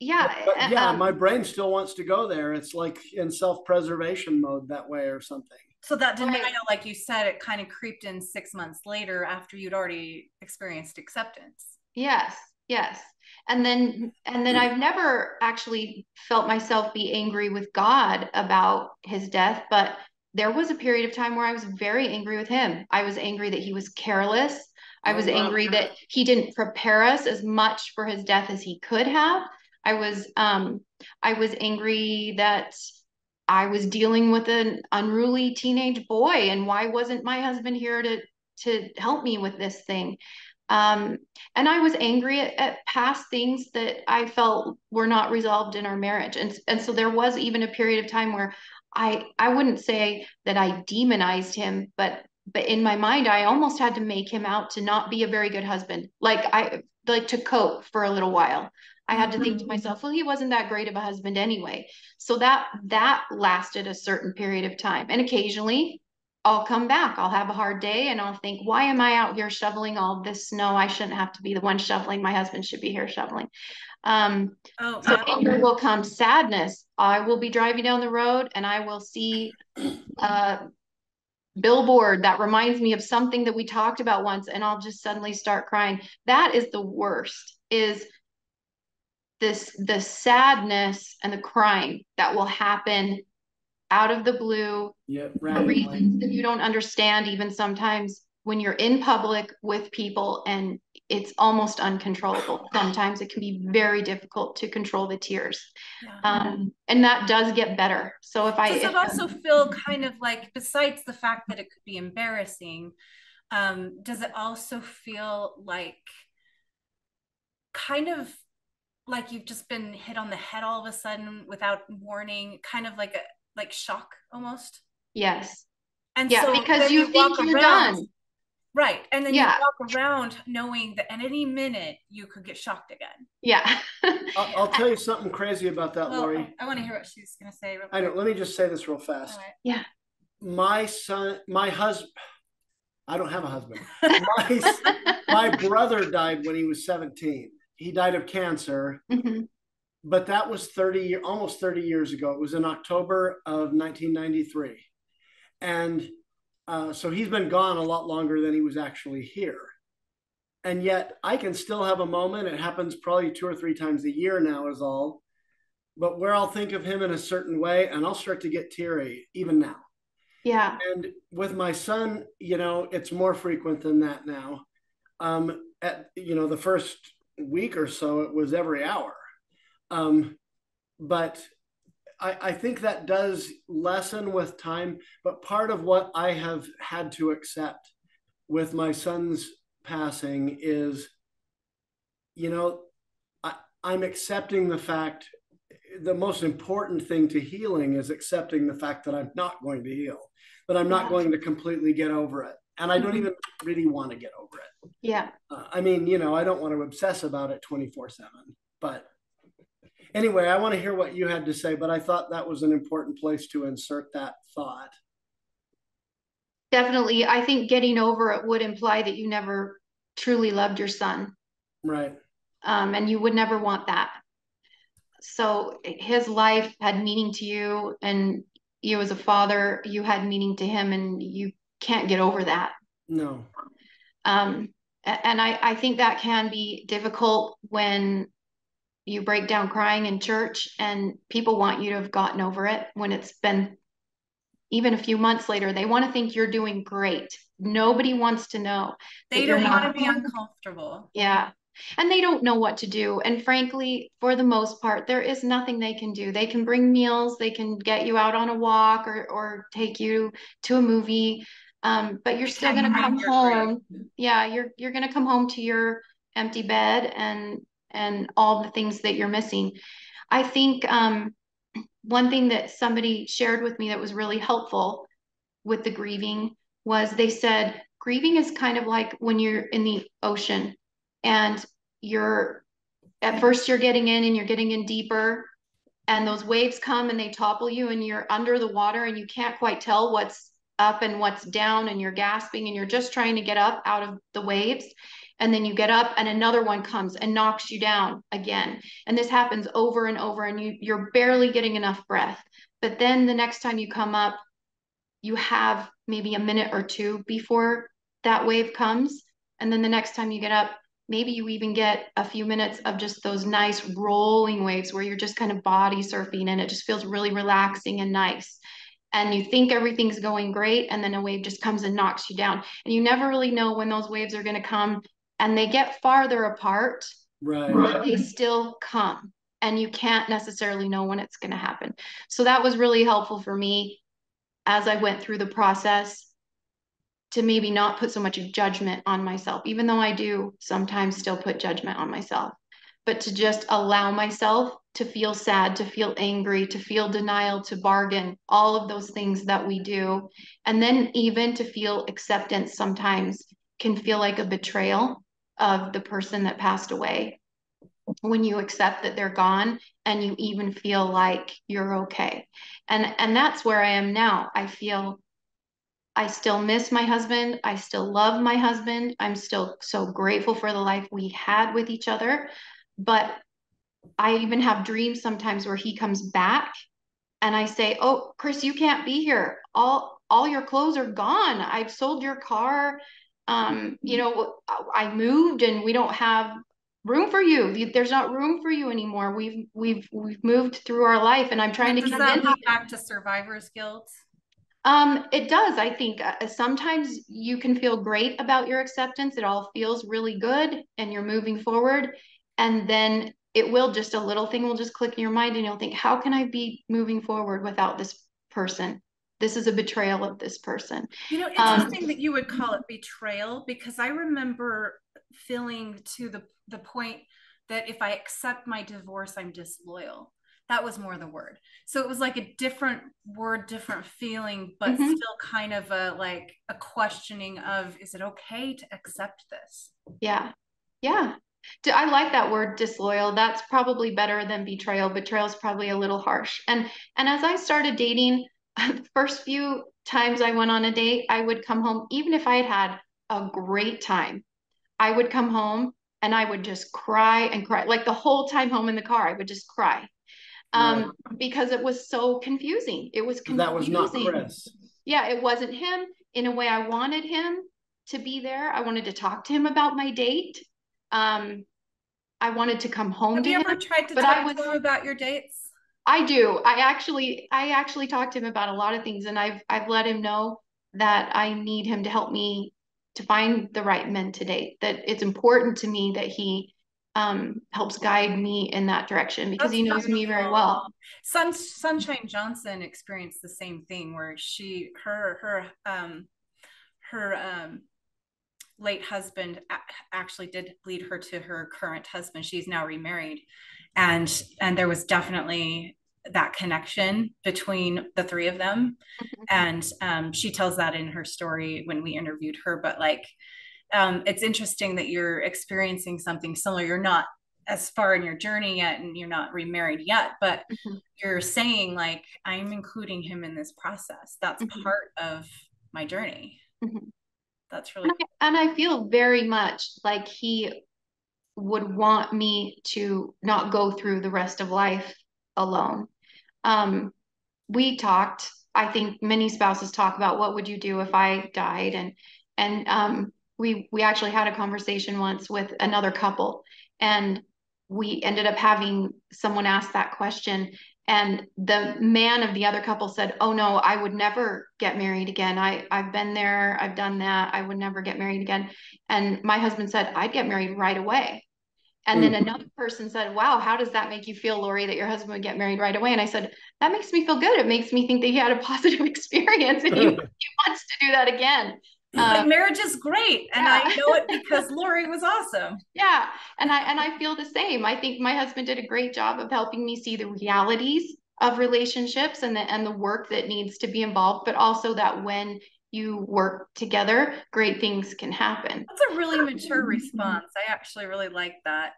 S3: yeah
S1: but, but yeah um, my brain still wants to go there it's like in self-preservation mode that way or something
S2: so that denial right. like you said it kind of creeped in six months later after you'd already experienced acceptance
S3: yes yes and then and then i've never actually felt myself be angry with god about his death but there was a period of time where I was very angry with him. I was angry that he was careless. I was oh, angry that he didn't prepare us as much for his death as he could have. I was um I was angry that I was dealing with an unruly teenage boy and why wasn't my husband here to to help me with this thing? Um, and I was angry at, at, past things that I felt were not resolved in our marriage. And, and so there was even a period of time where I I wouldn't say that I demonized him, but but in my mind I almost had to make him out to not be a very good husband. Like I like to cope for a little while. I had to think to mm-hmm. myself, well, he wasn't that great of a husband anyway. So that that lasted a certain period of time. And occasionally I'll come back. I'll have a hard day and I'll think, why am I out here shoveling all this snow? I shouldn't have to be the one shoveling. My husband should be here shoveling. Um, oh, so anger will come sadness. I will be driving down the road and I will see uh, billboard that reminds me of something that we talked about once and I'll just suddenly start crying. That is the worst is this the sadness and the crying that will happen out of the blue
S1: Yep,
S3: for
S1: randomly.
S3: reasons that you don't understand even sometimes when you're in public with people and it's almost uncontrollable sometimes it can be very difficult to control the tears
S2: Yeah.
S3: um, and that does get better so if i
S2: Does
S3: if,
S2: it also feel kind of like, besides the fact that it could be embarrassing, um, does it also feel like kind of like you've just been hit on the head all of a sudden without warning, kind of like a like shock almost?
S3: yes
S2: And
S3: yeah
S2: so
S3: because
S2: then
S3: you think
S2: walk
S3: you're
S2: around-
S3: done
S2: Right. And then
S3: Yeah.
S2: you walk around knowing that at any minute you could get shocked again.
S3: yeah
S1: I'll, I'll tell you something crazy about that,
S2: Well,
S1: Lori.
S2: I, want to hear what she's going to say. real
S1: I know. Let me just say this real fast.
S2: right.
S1: My son, my husband, I don't have a husband. My, my brother died when he was 17. He died of cancer,
S3: Mhm.
S1: but that was 30 year, almost 30 years ago. It was in October of 1993. And uh, so he's been gone a lot longer than he was actually here. And yet I can still have a moment. It happens probably two or three times a year now, is all. But where I'll think of him in a certain way and I'll start to get teary even now.
S3: yeah
S1: And with my son, you know, it's more frequent than that now. Um, at you know, the first week or so, it was every hour. Um, but I, I think that does lessen with time. But part of what I have had to accept with my son's passing is, you know, I, I'm accepting the fact. The most important thing to healing is accepting the fact that I'm not going to heal, that I'm not going to completely get over it. And I don't
S3: Mhm.
S1: even really want to get over it.
S3: yeah
S1: Uh, I mean, you know, I don't want to obsess about it 24 7. But anyway, I want to hear what you had to say, but I thought that was an important place to insert that thought.
S3: definitely i think getting over it would imply that you never truly loved your son
S1: Right.
S3: um, and you would never want that. So his life had meaning to you, and you as a father, you had meaning to him, and you can't get over that.
S1: No.
S3: Um, and I, I think that can be difficult when you break down crying in church and people want you to have gotten over it when it's been even a few months later. They want to think you're doing great. Nobody wants to know
S2: They don't want to be uncomfortable.
S3: Yeah. And they don't know what to do. And frankly, for the most part, there is nothing they can do. They can bring meals, they can get you out on a walk or, or take you to a movie. Um, but you're still gonna come home. Yeah, you're you're gonna come home to your empty bed and and all the things that you're missing. I think um one thing that somebody shared with me that was really helpful with the grieving was they said grieving is kind of like when you're in the ocean and you're at first you're getting in and you're getting in deeper and those waves come and they topple you and you're under the water and you can't quite tell what's up and what's down and you're gasping and you're just trying to get up out of the waves. And then you get up and another one comes and knocks you down again. And this happens over and over and you you're barely getting enough breath. But then the next time you come up you have maybe a minute or two before that wave comes. And then the next time you get up maybe you even get a few minutes of just those nice rolling waves where you're just kind of body surfing and it just feels really relaxing and nice and you think everything's going great and then a wave just comes and knocks you down and you never really know when those waves are going to come and they get farther apart
S1: Right.
S3: but they still come and you can't necessarily know when it's going to happen so that was really helpful for me as i went through the process to maybe not put so much judgment on myself even though i do sometimes still put judgment on myself but to just allow myself to feel sad to feel angry to feel denial to bargain all of those things that we do. And then even to feel acceptance sometimes can feel like a betrayal of the person that passed away. When you accept that they're gone and you even feel like you're okay. And and that's where i am now. I feel i still miss my husband. I still love my husband. I'm still so grateful for the life we had with each other. But i even have dreams sometimes where he comes back and i say oh chris you can't be here all all your clothes are gone. I've sold your car. Um, you know, I moved and we don't have room for you. There's not room for you anymore. We've we've we've moved through our life, and I'm trying
S2: Does
S3: to
S2: convince that back to survivor's guilt.
S3: Um, it does. I think uh, sometimes you can feel great about your acceptance. It all feels really good, and you're moving forward, and then it will just a little thing will just click in your mind, and you'll think, "How can I be moving forward without this person?" This is a betrayal of this person.
S2: You know, um, interesting um, that you would call it betrayal because I remember feeling to the the point that if I accept my divorce, I'm disloyal. That was more the word. So it was like a different word, different feeling, but mm-hmm. still kind of a like a questioning of is it okay to accept this?
S3: Yeah. Yeah. I like that word disloyal. That's probably better than betrayal. Betrayal is probably a little harsh. And and as I started dating, the first few times I went on a date, I would come home, even if I had had a great time, I would come home and I would just cry and cry. Like the whole time home in the car, I would just cry. Um, right. because it was so confusing. It was confusing.
S1: That was not Chris.
S3: Yeah, it wasn't him. In a way, I wanted him to be there. I wanted to talk to him about my date. Um, I wanted to come home
S2: Have
S3: to
S2: you
S3: him.
S2: ever tried to talk was, to him about your dates?
S3: I do. I actually I actually talked to him about a lot of things and I've I've let him know that I need him to help me to find the right men to date. That it's important to me that he um, helps guide me in that direction because That's he knows beautiful. me very well.
S2: Sun, Sunshine Johnson experienced the same thing where she her her um her um late husband actually did lead her to her current husband. She's now remarried and and there was definitely that connection between the three of them mm-hmm. and um, she tells that in her story when we interviewed her but like um, it's interesting that you're experiencing something similar you're not as far in your journey yet and you're not remarried yet but mm-hmm. you're saying like i'm including him in this process that's mm-hmm. part of my journey mm-hmm. That's really
S3: and I, feel very much like he would want me to not go through the rest of life alone. Um, we talked i think many spouses talk about what would you do if i died? And and um, we we actually had a conversation once with another couple and we ended up having someone ask that question and the man of the other couple said oh no i would never get married again i i've been there i've done that i would never get married again and my husband said i'd get married right away and then mm. another person said, Wow, how does that make you feel, Lori, that your husband would get married right away? And I said, That makes me feel good. It makes me think that he had a positive experience and he, he wants to do that again.
S2: Like um, marriage is great and yeah. i know it because lori was awesome
S3: yeah and i and i feel the same i think my husband did a great job of helping me see the realities of relationships and the and the work that needs to be involved but also that when you work together, great things can happen.
S2: That's a really mature response. I actually really like that.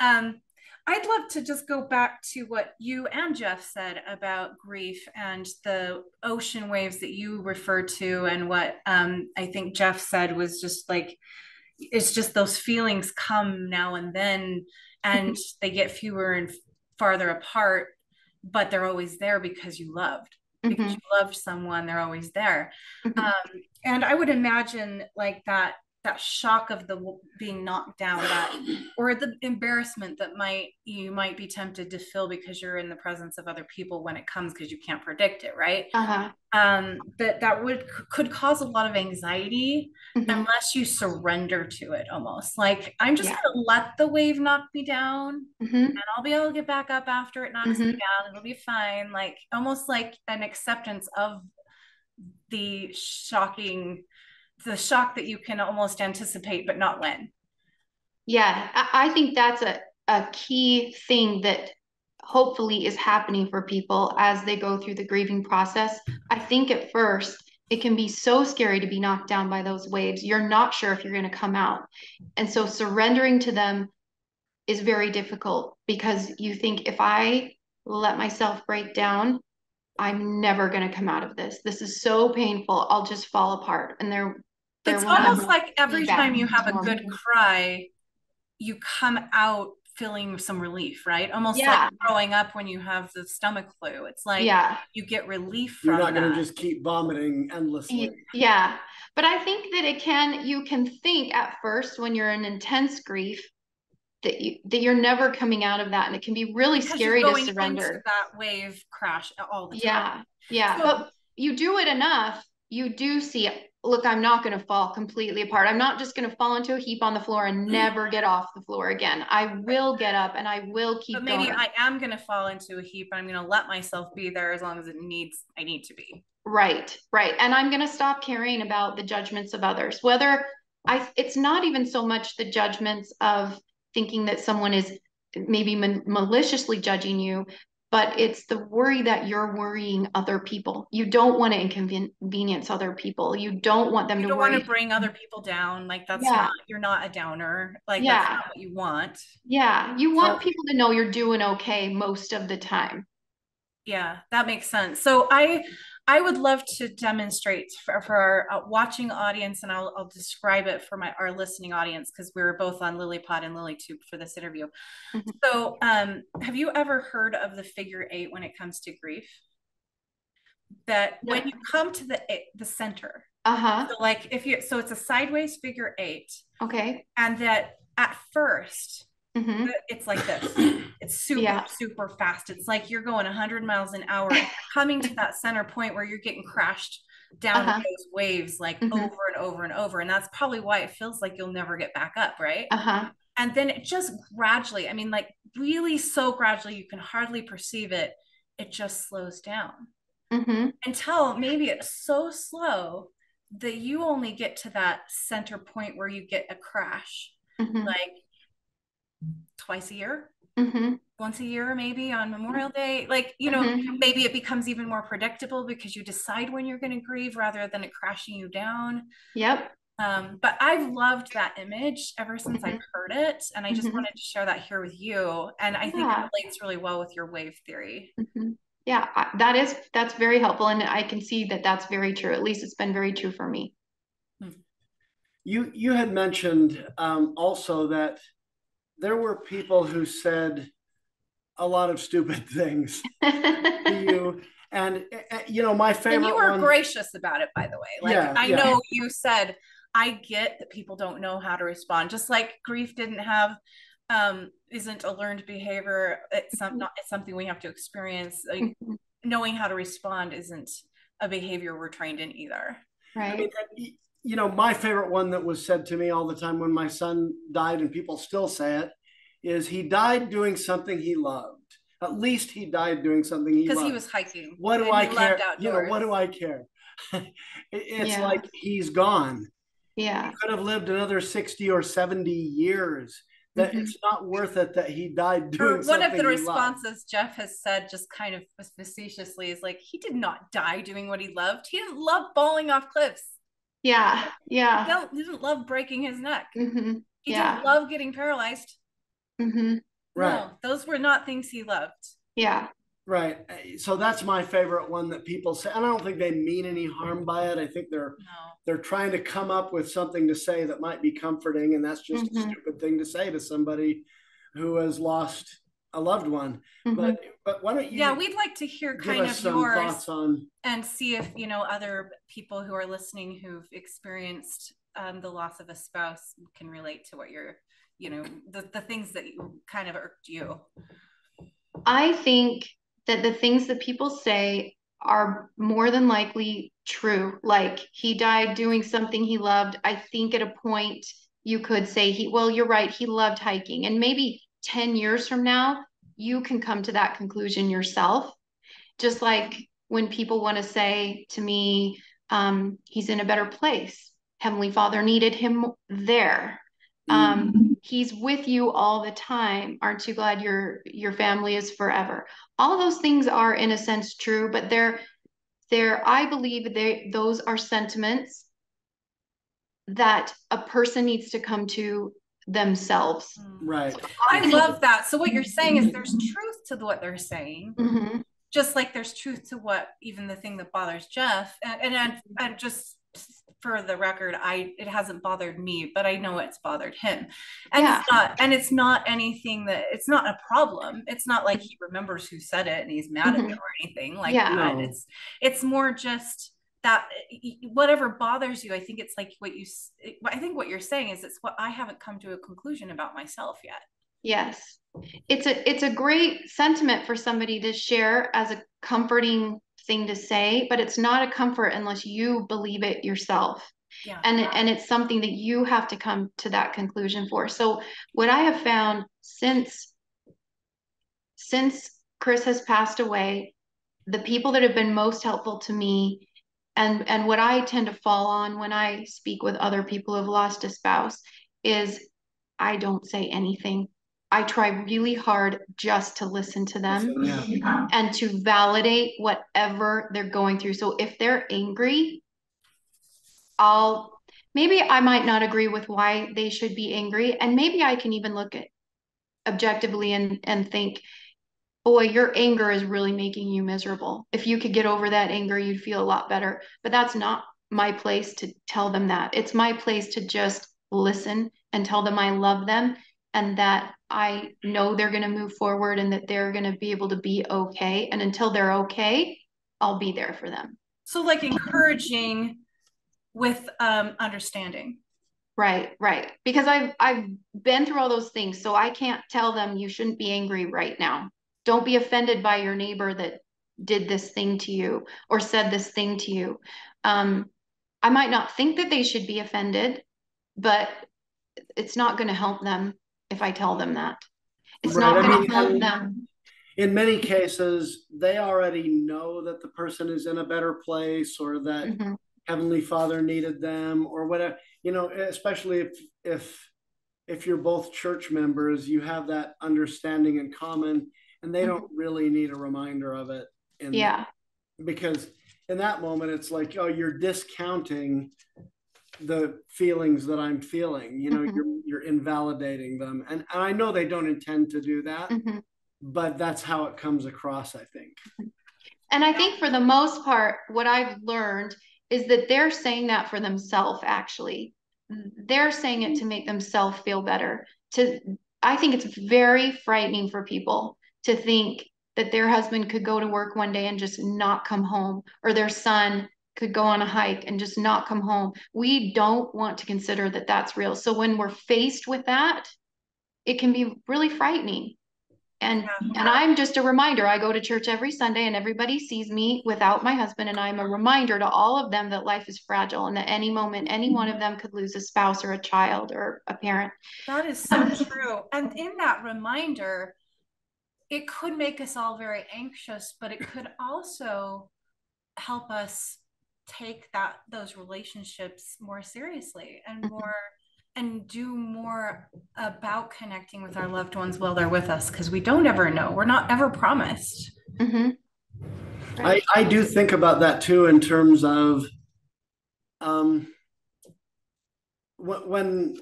S2: Um, I'd love to just go back to what you and Jeff said about grief and the ocean waves that you referred to, and what um, I think Jeff said was just like it's just those feelings come now and then, and they get fewer and farther apart, but they're always there because you loved because mm-hmm. you loved someone they're always there mm-hmm. um, and i would imagine like that that shock of the being knocked down that or the embarrassment that might you might be tempted to feel because you're in the presence of other people when it comes because you can't predict it right uh-huh. um that that would could cause a lot of anxiety mm-hmm. unless you surrender to it almost like i'm just yeah. gonna let the wave knock me down mm-hmm. and i'll be able to get back up after it knocks mm-hmm. me down it'll be fine like almost like an acceptance of the shocking the shock that you can almost anticipate but not when
S3: yeah i think that's a, a key thing that hopefully is happening for people as they go through the grieving process i think at first it can be so scary to be knocked down by those waves you're not sure if you're going to come out and so surrendering to them is very difficult because you think if i let myself break down I'm never going to come out of this. This is so painful. I'll just fall apart. And there,
S2: it's almost like every time you have a good cry, you come out feeling some relief, right? Almost
S3: Yeah.
S2: like growing up when you have the stomach flu. It's like
S3: yeah.
S2: you get relief
S1: You're not going to just keep vomiting endlessly.
S3: Yeah, but I think that it can, you can think at first when you're in intense grief that you that you're never coming out of that, and it can be really
S2: Because
S3: scary
S2: you're
S3: to
S2: going into
S3: surrender.
S2: that wave crash all the time.
S3: Yeah, yeah,
S2: So-
S3: but you do it enough, you do see, look, I'm not going to fall completely apart. I'm not just going to fall into a heap on the floor and never mm. get off the floor again. I will get up and I will keep
S2: But maybe
S3: going.
S2: I am going to fall into a heap. And I'm going to let myself be there as long as it needs. I need to be.
S3: Right, right. And I'm going to stop caring about the judgments of others. Whether I, it's not even so much the judgments of thinking that someone is maybe maliciously judging you, but it's the worry that you're worrying other people. You don't want to inconvenience other people. You don't want them to.
S2: You
S3: to
S2: don't
S3: worry.
S2: want to bring other people down. Like that's
S3: Yeah.
S2: not. You're not a downer. Like
S3: Yeah.
S2: that's not what you want.
S3: yeah, you want
S1: So-
S3: people to know you're doing okay most of the time.
S2: Yeah, that makes sense. So I I would love to demonstrate for, for our uh, watching audience, and I'll I'll describe it for my our listening audience because we were both on LilyPod and LilyTube for this interview.
S3: Mhm.
S2: So, um, have you ever heard of the figure eight when it comes to grief? That when you come to the the center,
S3: Uh-huh.
S2: so like if you so it's a sideways figure eight,
S3: Okay.
S2: and that at first
S3: hmm
S2: it's like this. It's super,
S3: Yeah.
S2: super fast. It's like you're going 100 miles an hour, coming to that center point where you're getting crashed down
S3: Uh-huh.
S2: those waves like
S3: Mhm.
S2: over and over and over. And that's probably why it feels like you'll never get back up, right?
S3: Uh-huh.
S2: And then it just gradually, I mean, like really so gradually, you can hardly perceive it. It just slows down
S3: hmm
S2: until maybe it's so slow that you only get to that center point where you get a crash
S3: hmm
S2: like twice a year
S3: hmm
S2: once a year maybe on memorial day like you know
S3: Mhm.
S2: maybe it becomes even more predictable because you decide when you're going to grieve rather than it crashing you down
S3: Yep.
S2: um, but i've loved that image ever since i've heard it and i just
S3: Mhm.
S2: wanted to share that here with you and i think
S3: Yeah.
S2: it relates really well with your wave theory
S3: hmm Yeah, I, that is that's very helpful, and I can see that that's very true. At least it's been very true for me.
S1: You you had mentioned um, also that there were people who said a lot of stupid things to you, and uh, you know my favorite
S2: and you were
S1: one.
S2: gracious about it by the way like
S1: Yeah,
S2: i
S1: yeah.
S2: know you said i get that people don't know how to respond just like grief didn't have um isn't a learned behavior it's some, not it's something we have to experience like,
S3: Mhm.
S2: knowing how to respond isn't a behavior we're trained in either
S1: I
S3: Right.
S1: mean, and, you know, my favorite one that was said to me all the time when my son died, and people still say it, is he died doing something he loved. At least he died doing something he loved.
S2: because he was hiking
S1: what do I care? You know, what do. I care? It's
S3: Yeah.
S1: like he's gone.
S3: Yeah.
S1: He could have lived another 60 or 70 years. That
S3: Mhm.
S1: it's not worth it that he died
S2: Or
S1: doing
S2: one
S1: something
S2: of the
S1: he loved.
S2: responses Jeff has said, just kind of facetiously, is like he did not die doing what he loved. He didn't love falling off cliffs.
S3: Yeah.
S2: He,
S3: Yeah.
S2: don't, he didn't love breaking his neck.
S3: hmm
S2: He
S3: Yeah.
S2: didn't love getting paralyzed.
S3: hmm
S1: Right.
S2: No, those were not things he loved.
S3: Yeah.
S1: Right. So that's my favorite one that people say. And I don't think they mean any harm by it. I think they're
S2: No.
S1: they're trying to come up with something to say that might be comforting, and that's just
S3: Mhm.
S1: a stupid thing to say to somebody who has lost a loved one.
S3: Mhm.
S1: But but why don't you
S2: Yeah, we'd like to hear kind of yours
S1: on
S2: and see if you know other people who are listening who've experienced um, the loss of a spouse can relate to what you're, you know, the, the things that you kind of irked you.
S3: I think that the things that people say are more than likely true. Like he died doing something he loved. I think at a point you could say he, well, you're right, he loved hiking. And maybe 10 years from now, you can come to that conclusion yourself. Just like when people want to say to me, um, he's in a better place. Heavenly Father needed him there. Um, he's with you all the time. Aren't you glad your your family is forever? All those things are in a sense true, but they're they're I believe they those are sentiments that a person needs to come to themselves.
S1: right.
S2: I love that. So what you're saying is there's truth to what they're saying,
S3: Mhm.
S2: just like there's truth to what even the thing that bothers Jeff, and and and, and just for the record, I it hasn't bothered me, but I know it's bothered him. And
S3: Yeah.
S2: it's not and it's not anything that it's not a problem. It's not like he remembers who said it and he's mad at
S3: Mhm.
S2: me or anything like
S3: Yeah.
S2: that.
S1: No.
S2: It's it's more just that eh, whatever bothers you, I think it's like what you s- eh, I think what you're saying is it's what I haven't come to a conclusion about myself yet.
S3: Yes. It's a it's a great sentiment for somebody to share as a comforting thing to say, but it's not a comfort unless you believe it yourself.
S2: Yeah.
S3: And and it's something that you have to come to that conclusion for. So what I have found since since Chris has passed away, the people that have been most helpful to me and and what I tend to fall on when I speak with other people who've lost a spouse is I don't say anything. I try really hard just to listen to them
S1: Yeah.
S3: and to validate whatever they're going through. So if they're angry, I'll maybe I might not agree with why they should be angry. And maybe I can even look at objectively and, and think, boy, your anger is really making you miserable. If you could get over that anger, you'd feel a lot better. But that's not my place to tell them that. It's my place to just listen and tell them I love them and that I know they're going to move forward and that they're going to be able to be okay. And until they're okay, I'll be there for them.
S2: So like encouraging with um understanding.
S3: Right, right. Because I've I've been through all those things, so I can't tell them you shouldn't be angry right now. Don't be offended by your neighbor that did this thing to you or said this thing to you. Um, I might not think that they should be offended, but it's not going to help them if I tell them that. It's
S1: Right,
S3: not going
S1: mean,
S3: to help them.
S1: In many cases, they already know that the person is in a better place or that
S3: Mhm,
S1: Heavenly Father needed them or whatever. You know, especially if if if you're both church members, you have that understanding in common, and they don't really need a reminder of it. In
S3: Yeah,
S1: because in that moment it's like oh you're discounting the feelings that i'm feeling you know
S3: Mhm.
S1: you're you're invalidating them and, and i know they don't intend to do that
S3: mhm.
S1: but that's how it comes across i think
S3: And I think for the most part, what I've learned is that they're saying that for themselves, actually. They're saying it to make themselves feel better. To I think it's very frightening for people to think that their husband could go to work one day and just not come home, or their son could go on a hike and just not come home. We don't want to consider that that's real. So when we're faced with that, it can be really frightening. And
S2: Yeah.
S3: and I'm just a reminder. I go to church every Sunday and everybody sees me without my husband. And I'm a reminder to all of them that life is fragile and that any moment, any one of them could lose a spouse or a child or a parent.
S2: That is so um, true. And in that reminder, it could make us all very anxious, but it could also help us take that those relationships more seriously and
S3: Mhm.
S2: more and do more about connecting with our loved ones while they're with us because we don't ever know. We're not ever promised.
S3: hmm
S1: I, I do think about that too in terms of um, when, when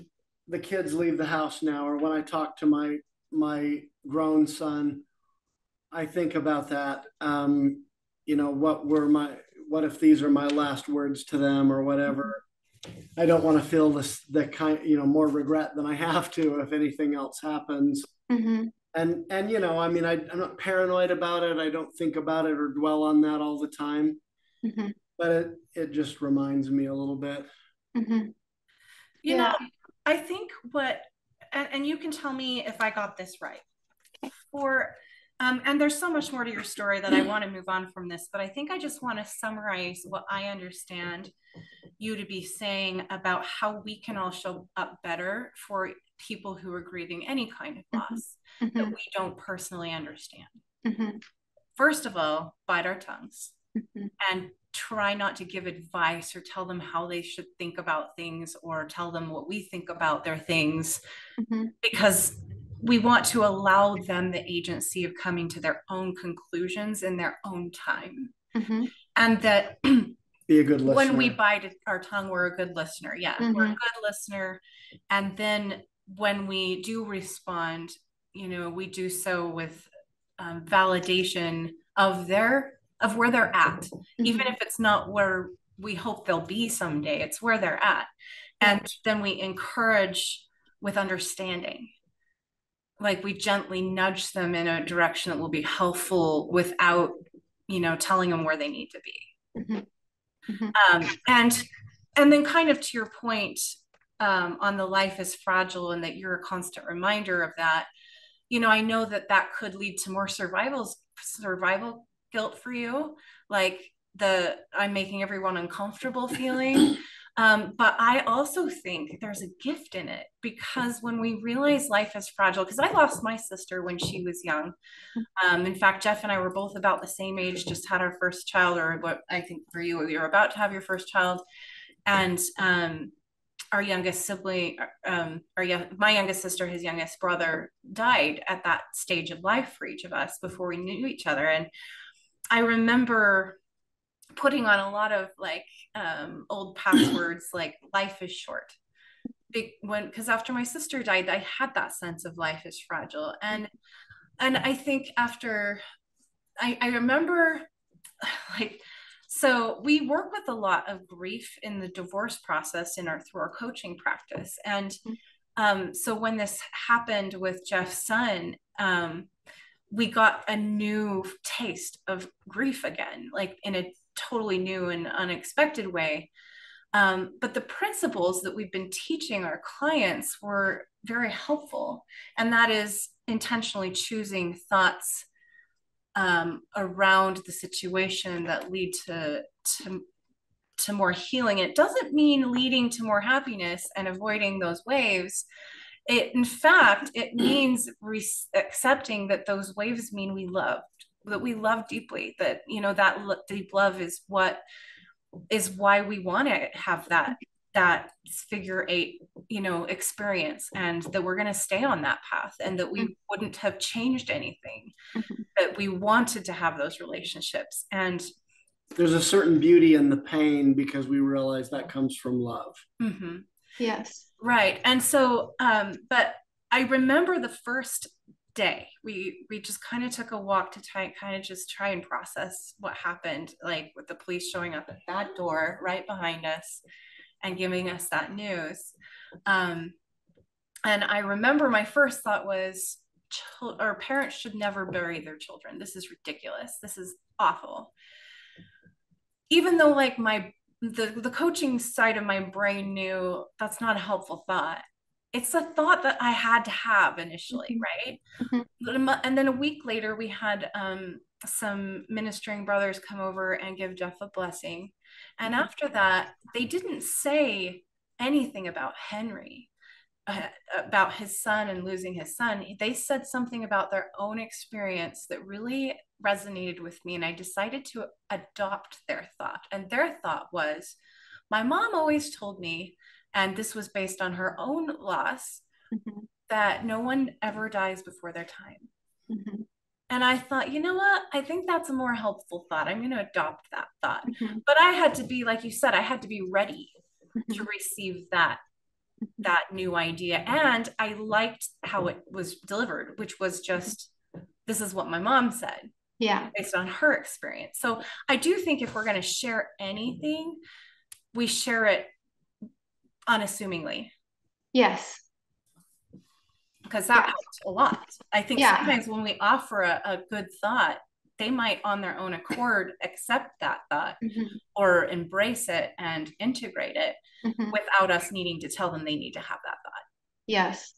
S1: the kids leave the house now or when I talk to my my grown son, I think about that. Um, you know, what were my what if these are my last words to them or whatever. I don't want to feel this the kind you know more regret than I have to if anything else happens
S3: hmm
S1: and and you know i mean I, i'm not paranoid about it i don't think about it or dwell on that all the time
S3: hmm
S1: but it it just reminds me a little bit
S3: hmm
S2: You
S3: Yeah.
S2: know, I think what, and, and you can tell me if I got this right. For, um, and there's so much more to your story that I want to move on from this, but I think I just want to summarize what I understand you to be saying about how we can all show up better for people who are grieving any kind of
S3: Mhm.
S2: loss
S3: hmm
S2: that we don't personally understand.
S3: hmm
S2: First of all, bite our tongues
S3: hmm
S2: and try not to give advice or tell them how they should think about things or tell them what we think about their things
S3: hmm
S2: because we want to allow them the agency of coming to their own conclusions in their own time
S3: hmm
S2: and that
S1: be a good listener
S2: when we bite our tongue we're a good listener yeah we're a
S3: Mhm.
S2: good listener and then when we do respond you know we do so with um, validation of their of where they're at even if it's not where we hope they'll be someday. It's where they're at. And then we encourage with understanding. Like we gently nudge them in a direction that will be helpful without, you know, telling them where they need to be. Mm-hmm. Mm-hmm. Um, and and then kind of to your point um, on the life is fragile and that you're a constant reminder of that you know i know that that could lead to more survival survival guilt for you like the i'm making everyone uncomfortable feeling um, but i also think there's a gift in it because when we realize life is fragile because i lost my sister when she was young um, in fact jeff and i were both about the same age just had our first child or what i think for you you're about to have your first child and um, our youngest sibling, um, our my youngest sister, his youngest brother died at that stage of life for each of us before we knew each other. And I remember putting on a lot of like um, old passwords, like life is short. Big, when because after my sister died, I had that sense of life is fragile, and and I think after I, I remember like so we work with a lot of grief in the divorce process in our through our coaching practice. And um, so when this happened with Jeff's son, um, we got a new taste of grief again, like in a totally new and unexpected way. Um, but the principles that we've been teaching our clients were very helpful. And that is intentionally choosing thoughts um, around the situation that lead to to to more healing. It doesn't mean leading to more happiness and avoiding those waves. It, in fact, it means re- accepting that those waves mean we loved, that we love deeply. That you know that lo- deep love is what is why we want to have that that figure eight you know experience and that we're going to stay on that path and that we mm-hmm. wouldn't have changed anything mm-hmm. that we wanted to have those relationships and
S1: there's a certain beauty in the pain because we realize that comes from love
S3: mm-hmm. yes
S2: right and so um but i remember the first day we we just kind of took a walk to try kind of just try and process what happened like with the police showing up at that door right behind us and giving us that news. Um, and I remember my first thought was, our parents should never bury their children. This is ridiculous. This is awful. Even though, like my the the coaching side of my brain knew that's not a helpful thought. It's a thought that I had to have initially, mm-hmm. right? Mm-hmm. And then a week later, we had um, some ministering brothers come over and give Jeff a blessing. And mm-hmm. after that, they didn't say anything about Henry, uh, about his son and losing his son. They said something about their own experience that really resonated with me. And I decided to adopt their thought. And their thought was my mom always told me, and this was based on her own loss, mm-hmm. that no one ever dies before their time. Mm-hmm. And I thought, you know what? I think that's a more helpful thought. I'm going to adopt that thought. Mm-hmm. But I had to be, like you said, I had to be ready mm-hmm. to receive that mm-hmm. that new idea. And I liked how it was delivered, which was just this is what my mom said.
S3: Yeah.
S2: Based on her experience. So I do think if we're going to share anything, we share it unassumingly.
S3: Yes
S2: because that helps a lot. I think yeah. sometimes when we offer a, a, good thought, they might on their own accord accept that thought mm-hmm. or embrace it and integrate it mm-hmm. without us needing to tell them they need to have that thought.
S3: Yes.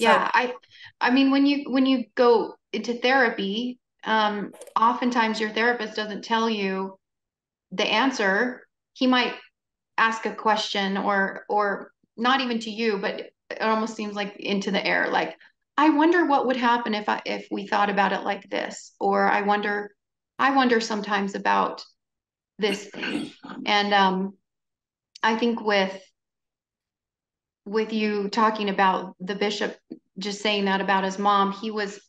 S3: So, yeah, I I mean when you when you go into therapy, um oftentimes your therapist doesn't tell you the answer. He might ask a question or or not even to you, but it almost seems like into the air like i wonder what would happen if i if we thought about it like this or i wonder i wonder sometimes about this thing. And um i think with with you talking about the bishop just saying that about his mom he was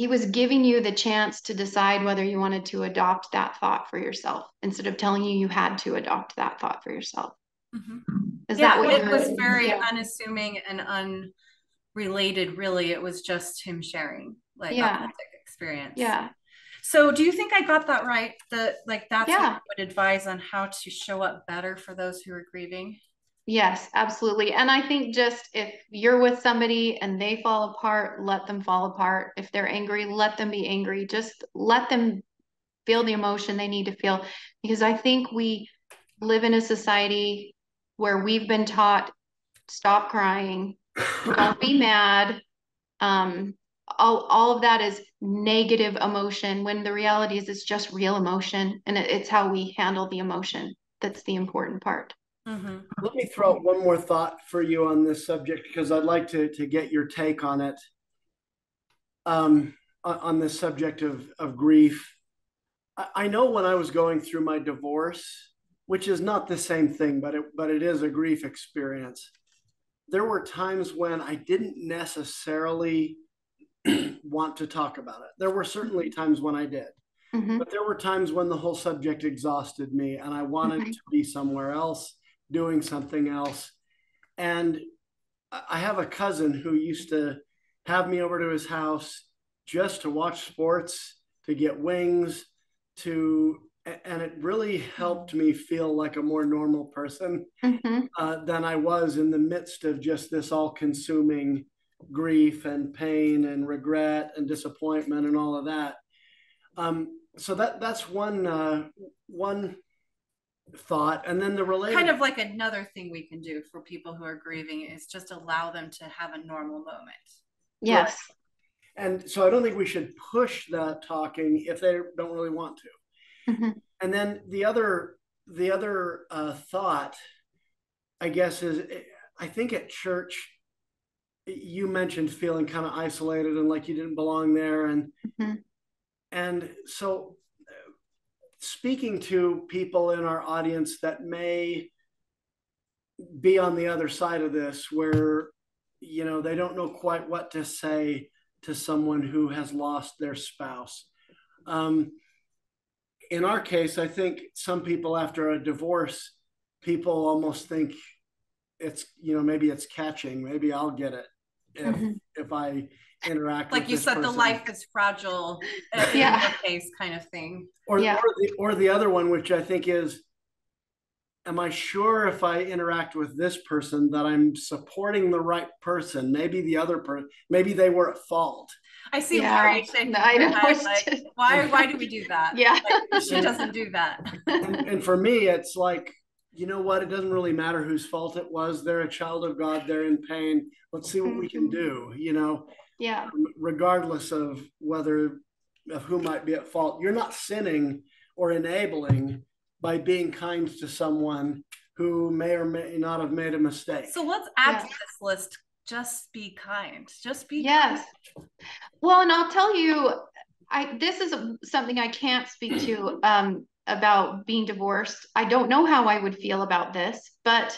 S3: he was giving you the chance to decide whether you wanted to adopt that thought for yourself instead of telling you you had to adopt that thought for yourself
S2: Mm-hmm. Is yeah, that what it was very yeah. unassuming and unrelated, really. It was just him sharing like yeah. authentic experience.
S3: Yeah.
S2: So do you think I got that right? That like that's
S3: Yeah.
S2: what I would advise on how to show up better for those who are grieving?
S3: Yes, absolutely. And I think just if you're with somebody and they fall apart, let them fall apart. If they're angry, let them be angry. Just let them feel the emotion they need to feel. Because I think we live in a society where we've been taught stop crying, don't be mad. Um, all, all of that is negative emotion when the reality is it's just real emotion and it, it's how we handle the emotion that's the important part.
S2: Mm-hmm.
S1: Let me throw out one more thought for you on this subject because I'd like to, to get your take on it. Um, on, this subject of, of grief. I, I know when I was going through my divorce, which is not the same thing, but it, but it is a grief experience. There were times when I didn't necessarily want to talk about it. There were certainly times when I did.
S3: Mhm.
S1: But there were times when the whole subject exhausted me and I wanted
S3: Mhm.
S1: to be somewhere else, doing something else. And I have a cousin who used to have me over to his house just to watch sports, to get wings, to, and it really helped me feel like a more normal person
S3: Mhm.
S1: uh, than I was in the midst of just this all consuming grief and pain and regret and disappointment and all of that. Um, so that that's one uh, one thought, and then the related
S2: Kind of like another thing we can do for people who are grieving is just allow them to have a normal moment.
S3: Yes.
S1: and so I don't think we should push that talking if they don't really want to.
S3: Mhm.
S1: And then the other the other uh, thought, I guess, is I think at church you mentioned feeling kind of isolated and like you didn't belong there, and
S3: Mhm.
S1: and so speaking to people in our audience that may be on the other side of this where you know they don't know quite what to say to someone who has lost their spouse um, in our case i think some people after a divorce people almost think it's you know maybe it's catching maybe i'll get it if
S3: Mhm.
S1: if i interact
S2: Like
S1: with
S2: you
S1: this
S2: said, the life is fragile uh, in
S3: Yeah.
S2: your case kind of thing.
S1: or,
S3: Yeah.
S1: or, the, or the other one which i think is am i sure if i interact with this person that i'm supporting the right person maybe the other person maybe they were at fault
S2: I see
S3: Yeah,
S2: Lori shaking
S3: I
S2: her
S3: know,
S2: like, why why do we do that?
S3: Yeah.
S2: Like, she doesn't do that.
S1: and, and for me it's like you know what it doesn't really matter whose fault it was they're a child of god they're in pain let's see what we can
S3: Mhm.
S1: do you know
S3: yeah.
S1: regardless of whether of who might be at fault you're not sinning or enabling by being kind to someone who may or may not have made a mistake
S2: So let's add
S3: Yeah.
S2: to this list. Just be kind. Just be
S3: Yes. Well, and I'll tell you, I this is something I can't speak to um, about being divorced. I don't know how I would feel about this, but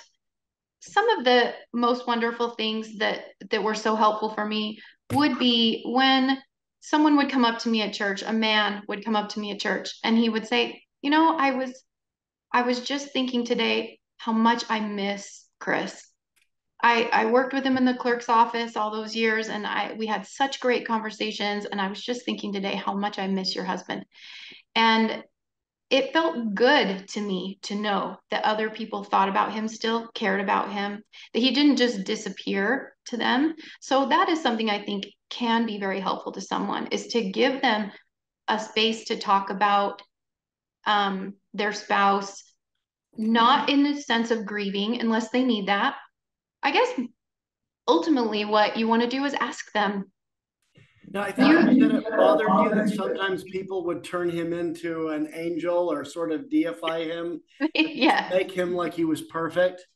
S3: some of the most wonderful things that that were so helpful for me would be when someone would come up to me at church, a man would come up to me at church, and he would say, "You know, I was I was just thinking today how much I miss Chris." I, I worked with him in the clerk's office all those years and I we had such great conversations and I was just thinking today how much I miss your husband. And it felt good to me to know that other people thought about him still, cared about him, that he didn't just disappear to them. So that is something I think can be very helpful to someone is to give them a space to talk about um, their spouse, not in the sense of grieving unless they need that. I guess ultimately what you want to do is ask them
S1: now i think you said it bothered you that sometimes people would turn him into an angel or sort of deify him
S3: yeah
S1: make him like he was perfect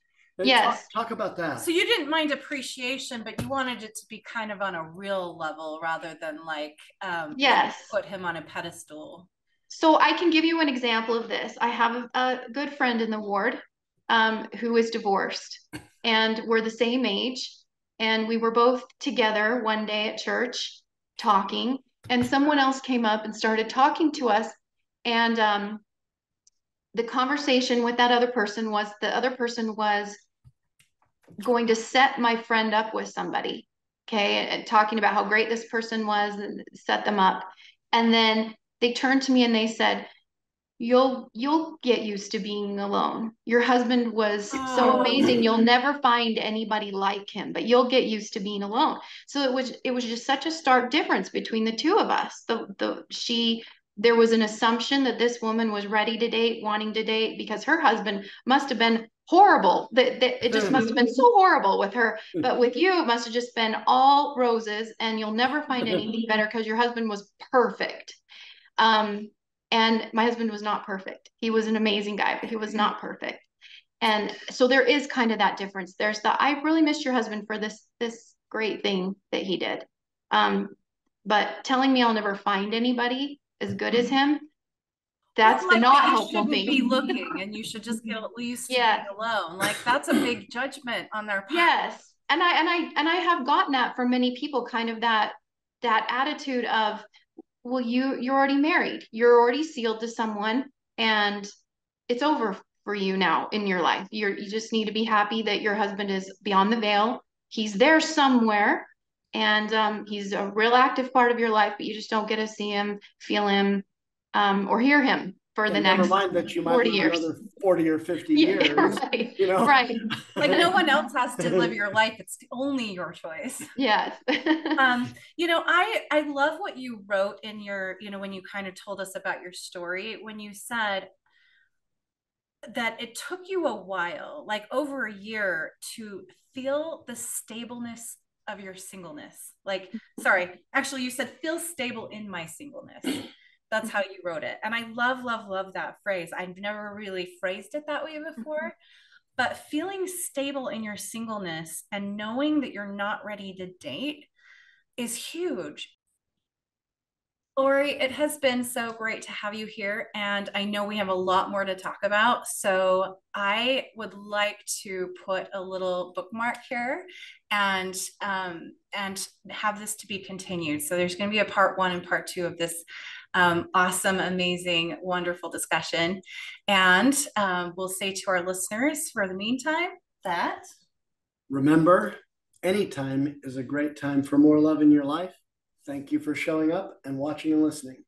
S3: Yes.
S1: talk, talk about that
S2: So you didn't mind appreciation, but you wanted it to be kind of on a real level rather than like um
S3: Yes.
S2: put him on a pedestal.
S3: so i can give you an example of this i have a, a good friend in the ward um, who is divorced and we're the same age and we were both together one day at church talking and someone else came up and started talking to us and um, the conversation with that other person was the other person was going to set my friend up with somebody okay? And talking about how great this person was and set them up. And then they turned to me and they said, you'll you'll get used to being alone. Your husband was so
S2: Oh.
S3: amazing. You'll never find anybody like him but you'll get used to being alone. So it was it was just such a stark difference between the two of us. The the she there was an assumption that this woman was ready to date wanting to date because her husband must have been horrible that, that it just must have been so horrible with her but with you it must have just been all roses and you'll never find anything better because your husband was perfect um and my husband was not perfect. He was an amazing guy, but he was not perfect. And so there is kind of that difference. There's the I really missed your husband for this this great thing that he did. Um, but telling me I'll never find anybody as good as him, that's
S2: Like,
S3: the not helpful thing.
S2: Be looking, and you should just get used to
S3: Yeah.
S2: alone. Like that's a big judgment on their part.
S3: Yes. And I and I and I have gotten that from many people, kind of that that attitude of, well, you you're already married. You're already sealed to someone and it's over for you now in your life. You're you just need to be happy that your husband is beyond the veil. He's there somewhere and um, he's a real active part of your life, but you just don't get to see him, feel him, um, or hear him for the
S1: And
S3: next
S1: mind that you might
S3: 40
S1: live
S3: years.
S1: another 40 or 50
S3: Yeah,
S1: years.
S3: right.
S1: You know?
S3: Right.
S2: Like no one else has to live your life. It's only your choice.
S3: Yes.
S2: um you know i i love what you wrote in your you know when you kind of told us about your story when you said that it took you a while like over a year to feel the stableness of your singleness like sorry actually you said feel stable in my singleness that's how you wrote it and i love love love that phrase i've never really phrased it that way before but feeling stable in your singleness and knowing that you're not ready to date is huge. Lori, it has been so great to have you here, and I know we have a lot more to talk about. So I would like to put a little bookmark here and um, and have this to be continued. So there's going to be a part one and part two of this um, awesome, amazing, wonderful discussion. And um, we'll say to our listeners for the meantime that
S1: Remember, anytime is a great time for more love in your life. Thank you for showing up and watching and listening.